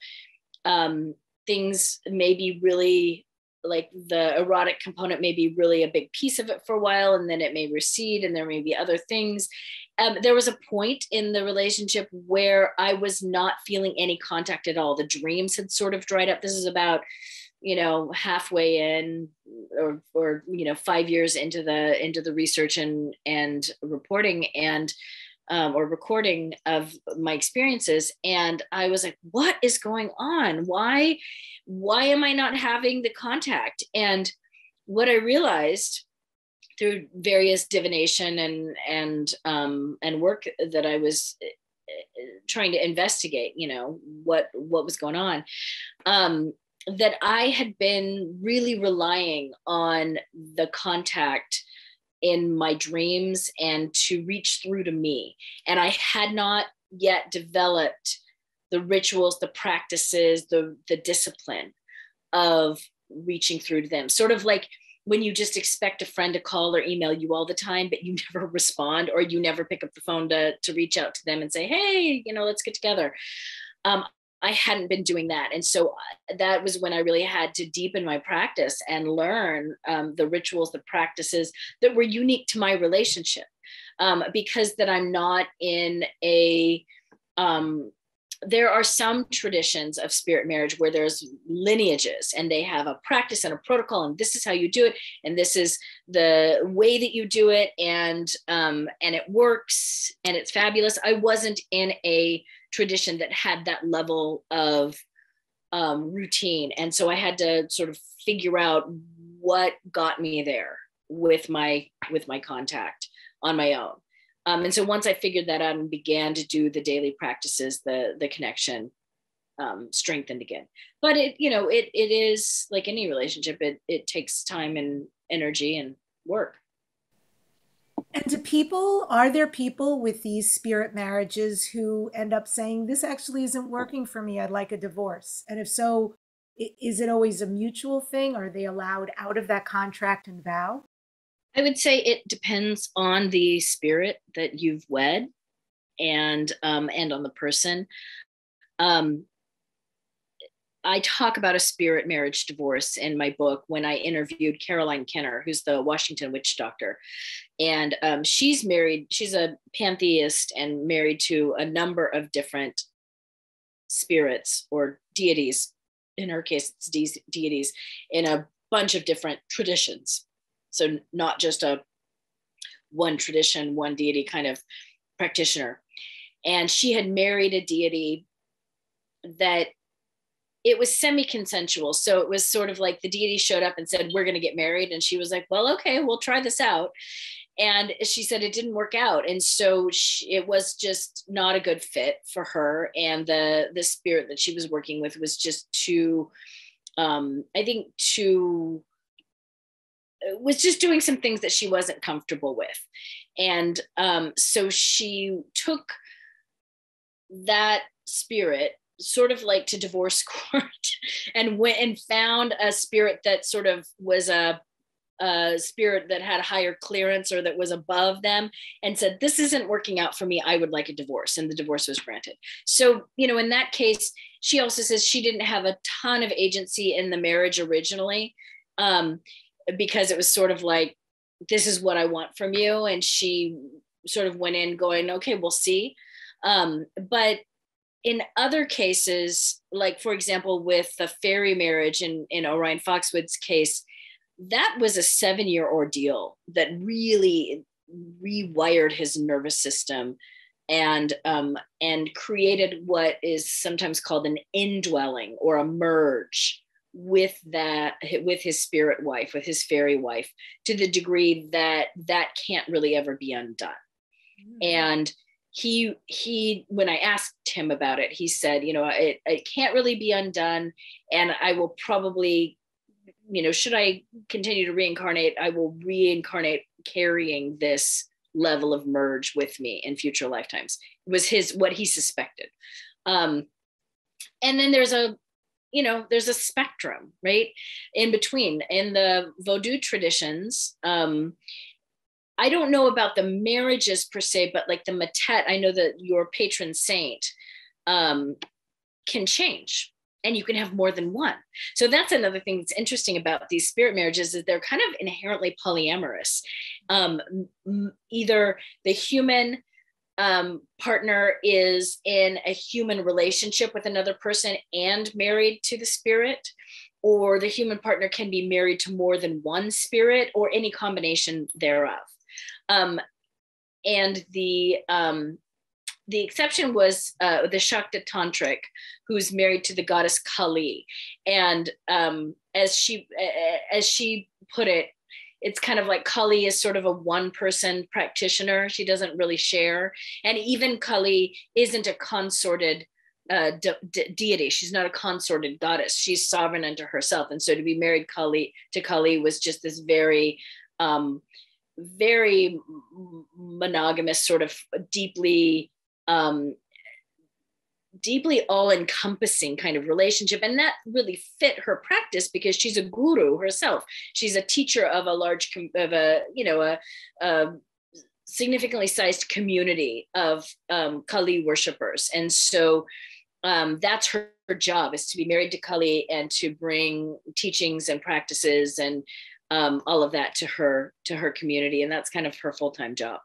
um, things may be really like the erotic component may be really a big piece of it for a while and then it may recede and there may be other things. Um, there was a point in the relationship where i was not feeling any contact at all. The dreams had sort of dried up. This is about you know halfway in or or you know five years into the into the research and and reporting and um, or recording of my experiences and i was like what is going on? Why why am i not having the contact? And what i realized through various divination and and um, and work that i was eh, eh, trying to investigate you know what what was going on um, that i had been really relying on the contact in my dreams and to reach through to me. And I had not yet developed the rituals, the practices, the, the discipline of reaching through to them. Sort of like when you just expect a friend to call or email you all the time, but you never respond or you never pick up the phone to, to reach out to them and say, hey, you know, let's get together. Um, I hadn't been doing that. And so uh, that was when I really had to deepen my practice and learn um, the rituals, the practices that were unique to my relationship. Um, because that I'm not in a, um, there are some traditions of spirit marriage where there's lineages and they have a practice and a protocol and this is how you do it and this is the way that you do it and um, and it works and it's fabulous i wasn't in a tradition that had that level of um, routine. And so I had to sort of figure out what got me there with my with my contact on my own. Um, and so once I figured that out and began to do the daily practices, the the connection um, strengthened again. But it, you know, it it is like any relationship. It it takes time and energy and work. And do people, are there people with these spirit marriages who end up saying, this actually isn't working for me, I'd like a divorce? And if so, is it always a mutual thing? Are they allowed out of that contract and vow? I would say it depends on the spirit that you've wed and um, and on the person. Um, I talk about a spirit marriage divorce in my book when I interviewed Caroline Kenner, who's the Washington witch doctor. And um, she's married, she's a pantheist and married to a number of different spirits or deities. In her case, it's de- deities in a bunch of different traditions. So, not just a one tradition, one deity kind of practitioner. And she had married a deity that it was semi-consensual. So it was sort of like the deity showed up and said we're going to get married. And she was like well okay we'll try this out. And she said it didn't work out. And so she, it was just not a good fit for her. And the the spirit that she was working with was just too um i think too was just doing some things that she wasn't comfortable with. And um so she took that spirit sort of like to divorce court and went and found a spirit that sort of was a, a spirit that had higher clearance or that was above them and said this isn't working out for me. I would like a divorce. And the divorce was granted. So you know in that case she also says she didn't have a ton of agency in the marriage originally um, because it was sort of like this is what i want from you. And she sort of went in going okay we'll see. Um, but in other cases, like for example, with the fairy marriage in, in Orion Foxwood's case, that was a seven year ordeal that really rewired his nervous system and um, and created what is sometimes called an indwelling or a merge with that with his spirit wife with his fairy wife to the degree that that can't really ever be undone mm-hmm. and he he when I asked him about it, he said, you know, it, it can't really be undone, and I will probably, you know, should I continue to reincarnate, I will reincarnate carrying this level of merge with me in future lifetimes. It was his what he suspected. Um, and then there's a you know there's a spectrum right in between in the vodou traditions um i don't know about the marriages per se but like the matet i know that your patron saint um can change and you can have more than one so that's another thing that's interesting about these spirit marriages is they're kind of inherently polyamorous um, either the human um, partner is in a human relationship with another person and married to the spirit, or the human partner can be married to more than one spirit, or any combination thereof. Um, and the um, the exception was uh, the Shakta Tantric, who's married to the goddess Kali, and um, as she as she put it, it's kind of like Kali is sort of a one person practitioner. She doesn't really share. And even Kali isn't a consorted uh, de- de- deity. She's not a consorted goddess. She's sovereign unto herself. And so to be married Kali to Kali was just this very, um, very monogamous, sort of deeply um, deeply all encompassing kind of relationship. And that really fit her practice because she's a guru herself. She's a teacher of a large, of a, you know, a, a significantly sized community of um, Kali worshippers. And so um, that's her, her, job is to be married to Kali and to bring teachings and practices and um, all of that to her, to her community. And that's kind of her full-time job.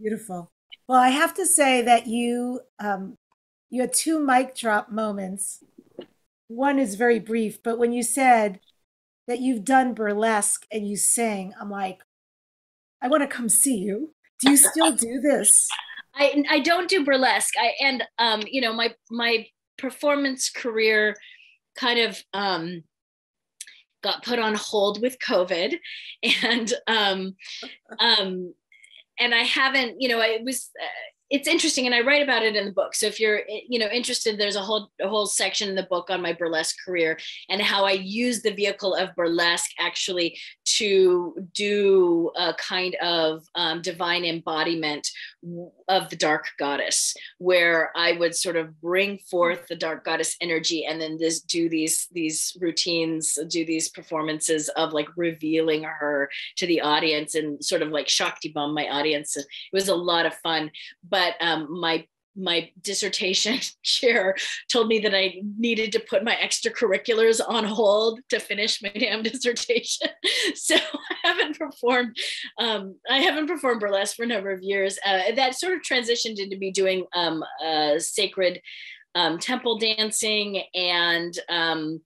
Beautiful. Well, I have to say that you um, you had two mic drop moments. One is very brief, but when you said that you've done burlesque and you sing, I'm like, I want to come see you. Do you still do this? I I don't do burlesque. I and um you know my my performance career kind of um got put on hold with COVID. And um um and I haven't you know it was uh, it's interesting and i write about it in the book. So if you're eh, you know interested there's a whole a whole section in the book on my burlesque career and how i use the vehicle of burlesque actually to do a kind of um, divine embodiment of the dark goddess where i would sort of bring forth the dark goddess energy and then this do these these routines do these performances of like revealing her to the audience and sort of like shakti bomb my audience. It was a lot of fun. But um, my my dissertation chair told me that I needed to put my extracurriculars on hold to finish my damn dissertation. So I haven't performed, um, I haven't performed burlesque for a number of years. Uh, that sort of transitioned into me doing um, uh, sacred um, temple dancing and um,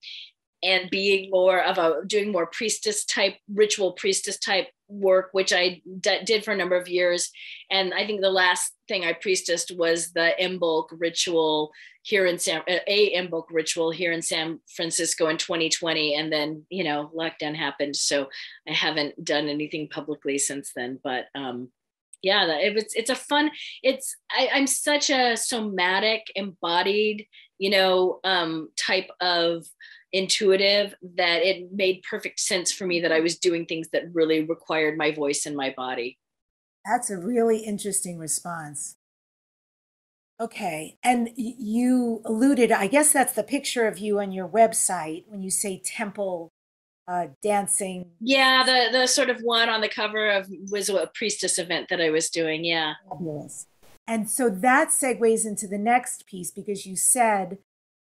and being more of a doing more priestess type ritual priestess type work which I d- did for a number of years. And i think the last thing i priestessed was the imbolc ritual here in san a imbolc ritual here in san francisco in 2020 and then you know lockdown happened. So i haven't done anything publicly since then but um yeah it was it's a fun it's I, i'm such a somatic embodied you know um type of intuitive that it made perfect sense for me that I was doing things that really required my voice and my body. That's a really interesting response. Okay. And you alluded, I guess that's the picture of you on your website when you say temple uh, dancing. Yeah, the the sort of one on the cover of was a priestess event that I was doing. Yeah. Fabulous. And so that segues into the next piece because you said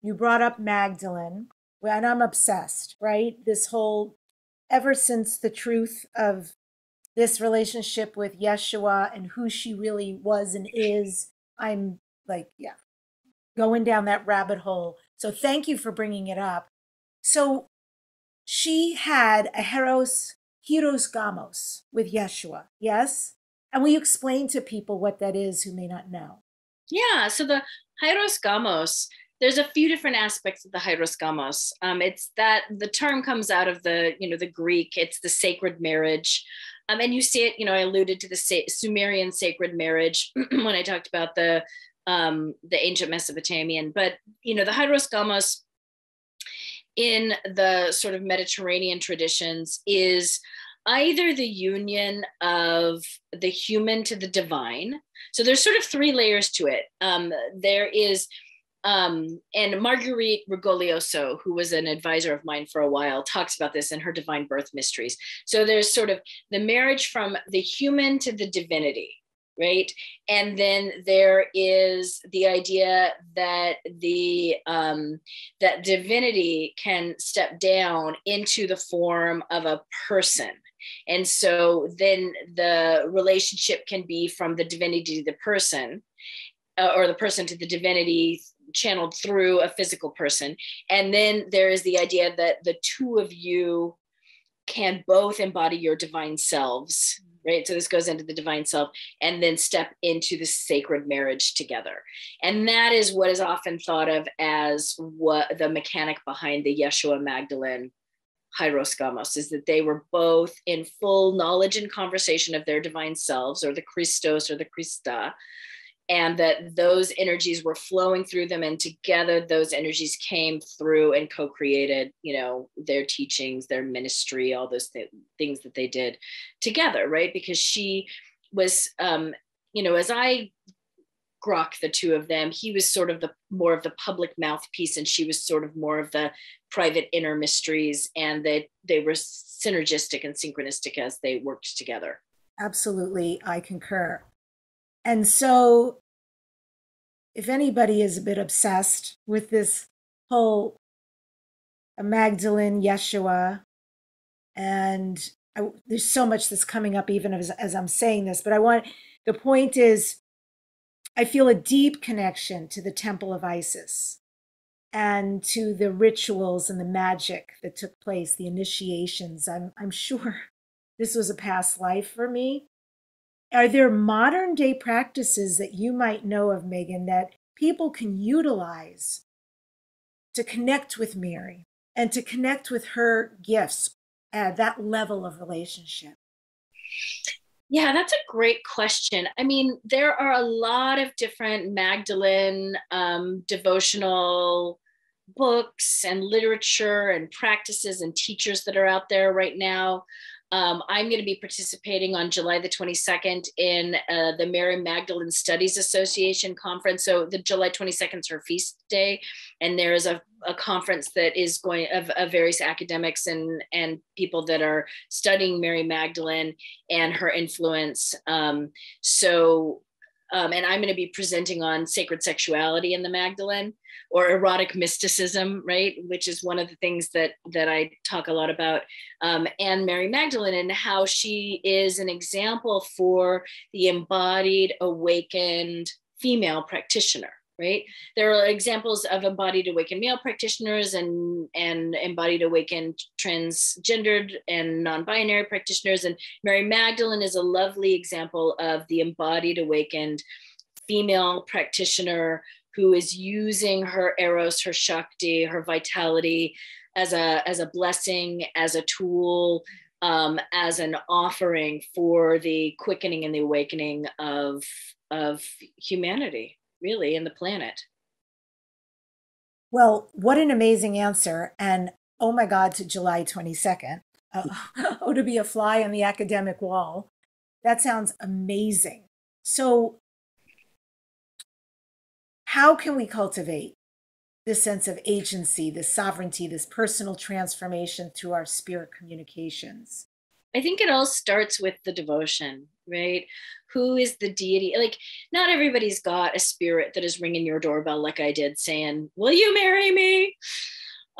you brought up Magdalene and I'm obsessed, right? This whole, ever since the truth of this relationship with Yeshua and who she really was and is, I'm like, yeah, going down that rabbit hole. So thank you for bringing it up. So she had a heros, heros gamos with Yeshua, yes? And will you explain to people what that is who may not know? Yeah, so the Hieros Gamos there's a few different aspects of the hieros gamos. Um, it's that the term comes out of the, you know, the Greek. It's the sacred marriage. Um, and you see it, you know, I alluded to the Sumerian sacred marriage when I talked about the um, the ancient Mesopotamian, but you know, the Hieros Gamos in the sort of Mediterranean traditions is either the union of the human to the divine. So there's sort of three layers to it. Um, there is, um, and Marguerite Rigoglioso, who was an advisor of mine for a while, talks about this in her Divine Birth Mysteries. So there's sort of the marriage from the human to the divinity right and then there is the idea that the um, that divinity can step down into the form of a person and so then the relationship can be from the divinity to the person uh, or the person to the divinity channeled through a physical person and then there is the idea that the two of you can both embody your divine selves mm-hmm. right? So this goes into the divine self and then step into the sacred marriage together. And that is what is often thought of as what the mechanic behind the Yeshua Magdalene Hieros Gamos is that they were both in full knowledge and conversation of their divine selves or the Christos or the Christa and that those energies were flowing through them and together those energies came through and co-created you know their teachings their ministry all those th- things that they did together right? Because she was um you know as i grok the two of them he was sort of the more of the public mouthpiece and she was sort of more of the private inner mysteries and that they were synergistic and synchronistic as they worked together. Absolutely i concur and so, if anybody is a bit obsessed with this whole Magdalene, Yeshua, and I, there's so much that's coming up even as, as I'm saying this, but I want the point is I feel a deep connection to the Temple of Isis and to the rituals and the magic that took place, the initiations. I'm, I'm sure this was a past life for me. Are there modern day practices that you might know of, Megan, that people can utilize to connect with Mary and to connect with her gifts at that level of relationship? Yeah, that's a great question. I mean, there are a lot of different Magdalene um, devotional books and literature and practices and teachers that are out there right now. Um, I'm going to be participating on July the 22nd in uh, the Mary Magdalene Studies Association conference. So the July 22nd is her feast day, and there is a, a conference that is going of, of, various academics and and people that are studying Mary Magdalene and her influence. Um, so um, and I'm going to be presenting on sacred sexuality in the Magdalene or erotic mysticism, right? Which is one of the things that that I talk a lot about. Um, and Mary Magdalene and how she is an example for the embodied, awakened female practitioner right? There are examples of embodied awakened male practitioners and and embodied awakened transgendered and non-binary practitioners. And mary magdalene is a lovely example of the embodied awakened female practitioner who is using her eros her shakti her vitality as a as a blessing as a tool um, as an offering for the quickening and the awakening of of humanity really in the planet. Well, what an amazing answer. And oh my God, to July 22nd. Uh, oh, to be a fly on the academic wall. That sounds amazing. So, how can we cultivate this sense of agency, this sovereignty, this personal transformation through our spirit communications? I think it all starts with the devotion, right? Who is the deity? Like, not everybody's got a spirit that is ringing your doorbell, like I did, saying, Will you marry me?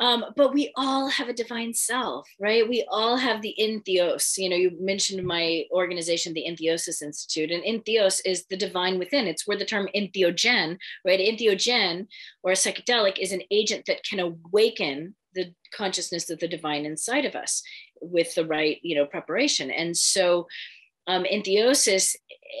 Um, but we all have a divine self, right? We all have the entheos. You know, you mentioned my organization, the Entheosis Institute, and entheos is the divine within. It's where the term entheogen, right? Entheogen or a psychedelic is an agent that can awaken the consciousness of the divine inside of us with the right you know preparation and so um, entheosis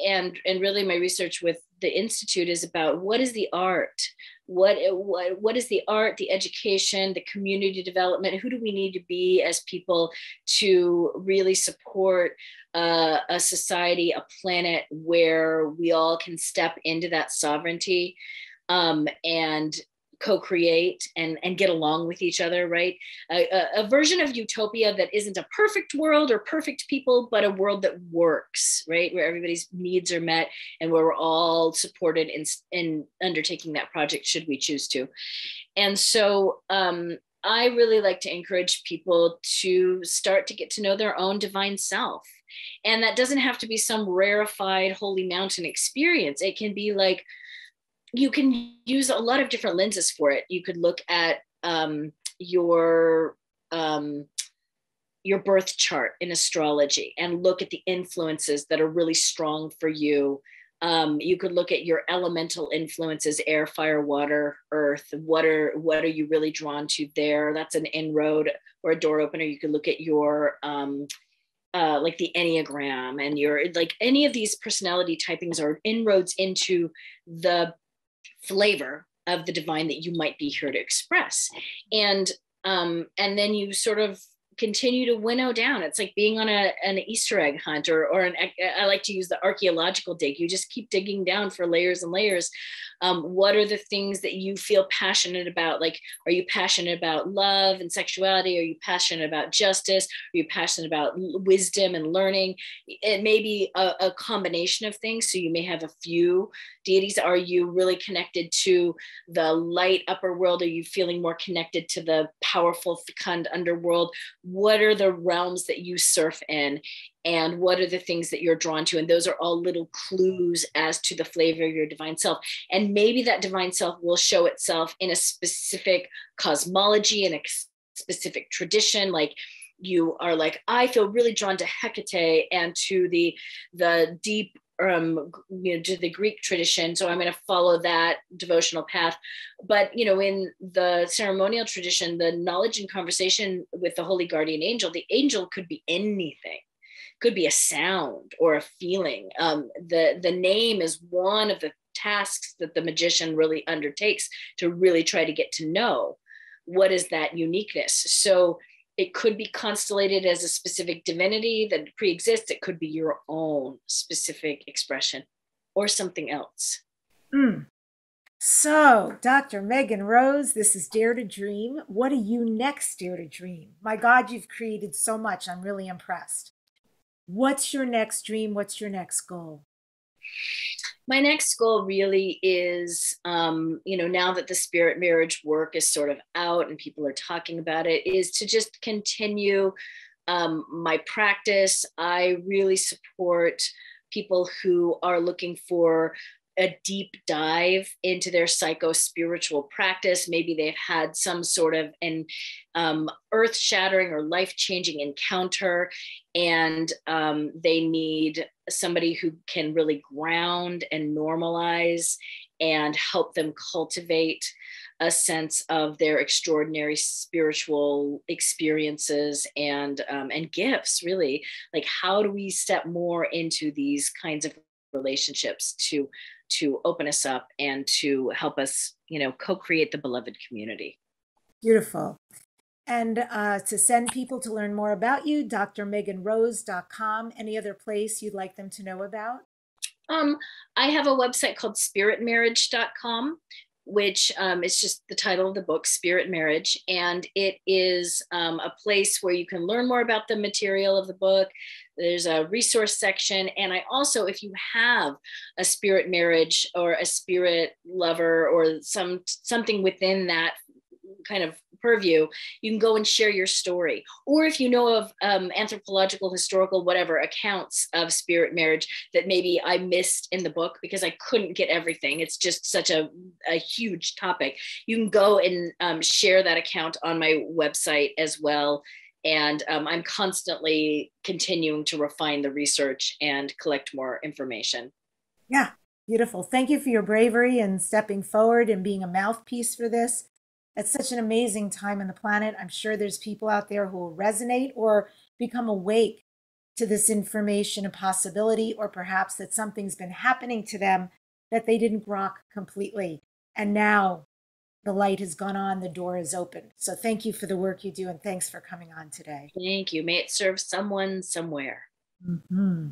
and and really my research with the institute is about what is the art? What what what is the art the education the community development? Who do we need to be as people to really support uh, a society a planet where we all can step into that sovereignty? Um, and co-create and and get along with each other right? A, a, version of utopia that isn't a perfect world or perfect people but a world that works right? Where everybody's needs are met and where we're all supported in in undertaking that project should we choose to. And so um, i really like to encourage people to start to get to know their own divine self. And that doesn't have to be some rarefied holy mountain experience. It can be like you can use a lot of different lenses for it. You could look at um, your um, your birth chart in astrology and look at the influences that are really strong for you. Um, you could look at your elemental influences: air, fire, water, earth. What are what are you really drawn to there? That's an inroad or a door opener. You could look at your um, uh, like the enneagram and your like any of these personality typings are inroads into the flavor of the divine that you might be here to express. And um, and then you sort of continue to winnow down. It's like being on a, an Easter egg hunt or, or an, I like to use the archaeological dig. You just keep digging down for layers and layers. Um, what are the things that you feel passionate about? Like, are you passionate about love and sexuality? Are you passionate about justice? Are you passionate about wisdom and learning? It may be a, a combination of things. So you may have a few deities. Are you really connected to the light upper world? Are you feeling more connected to the powerful, fecund underworld? What are the realms that you surf in and what are the things that you're drawn to? And those are all little clues as to the flavor of your divine self. And maybe that divine self will show itself in a specific cosmology and a specific tradition. Like you are like i feel really drawn to hecate and to the the deep um, you know, to the Greek tradition. So I'm going to follow that devotional path. But, you know, in the ceremonial tradition, the knowledge and conversation with the holy guardian angel, the angel could be anything could be a sound or a feeling. Um, the, the name is one of the tasks that the magician really undertakes to really try to get to know what is that uniqueness. So it could be constellated as a specific divinity that pre-exists. It could be your own specific expression or something else. Mm. so dr megan rose this is dare to dream. What are you next dare to dream? My god you've created so much. I'm really impressed. What's your next dream? What's your next goal my next goal really is um, you know now that the spirit marriage work is sort of out and people are talking about it is to just continue um, my practice. I really support people who are looking for a deep dive into their psycho spiritual practice. Maybe they've had some sort of an um, earth shattering or life changing encounter, and um, they need somebody who can really ground and normalize and help them cultivate a sense of their extraordinary spiritual experiences and um, and gifts really like how do we step more into these kinds of relationships to to open us up and to help us, you know, co-create the beloved community. Beautiful. And uh, to send people to learn more about you, drmeganrose.com. Any other place you'd like them to know about? Um, I have a website called spiritmarriage.com, which um, is just the title of the book, Spirit Marriage. And it is um, a place where you can learn more about the material of the book, there's a resource section. And I also, if you have a spirit marriage or a spirit lover or some something within that kind of purview, you can go and share your story. Or if you know of um, anthropological, historical, whatever accounts of spirit marriage that maybe I missed in the book because I couldn't get everything, it's just such a, a huge topic. You can go and um, share that account on my website as well and um, i'm constantly continuing to refine the research and collect more information yeah beautiful thank you for your bravery and stepping forward and being a mouthpiece for this it's such an amazing time on the planet i'm sure there's people out there who will resonate or become awake to this information a possibility or perhaps that something's been happening to them that they didn't grok completely and now the light has gone on, the door is open. So thank you for the work you do and thanks for coming on today. Thank you. May it serve someone somewhere. Mm-hmm.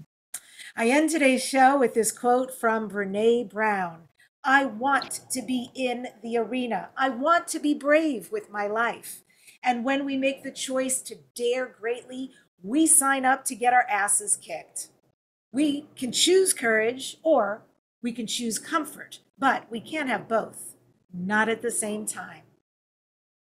I end today's show with this quote from Brene Brown I want to be in the arena. I want to be brave with my life. And when we make the choice to dare greatly, we sign up to get our asses kicked. We can choose courage or we can choose comfort, but we can't have both, not at the same time.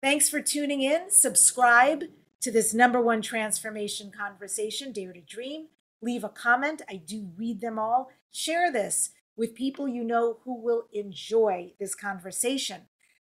Thanks for tuning in. Subscribe to this number one transformation conversation, Dare to Dream. Leave a comment. I do read them all. Share this with people you know who will enjoy this conversation.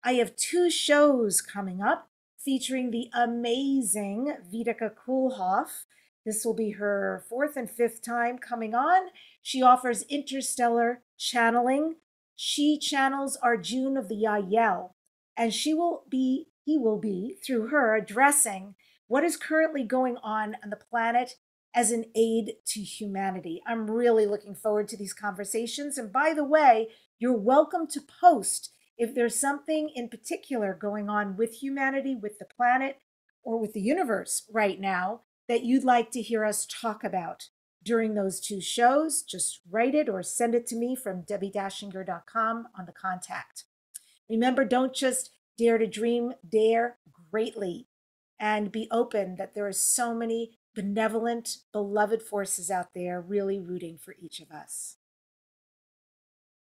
I have two shows coming up featuring the amazing Vitica Kulhoff. This will be her fourth and fifth time coming on. She offers interstellar channeling. She channels Arjun of the Yael, and she will be, he will be, through her, addressing what is currently going on on the planet as an aid to humanity. I'm really looking forward to these conversations. And by the way, you're welcome to post if there's something in particular going on with humanity, with the planet, or with the universe right now that you'd like to hear us talk about during those two shows. Just write it or send it to me from debbi-dachinger.com on the contact. Remember, don't just dare to dream, dare greatly and be open that there are so many benevolent, beloved forces out there really rooting for each of us.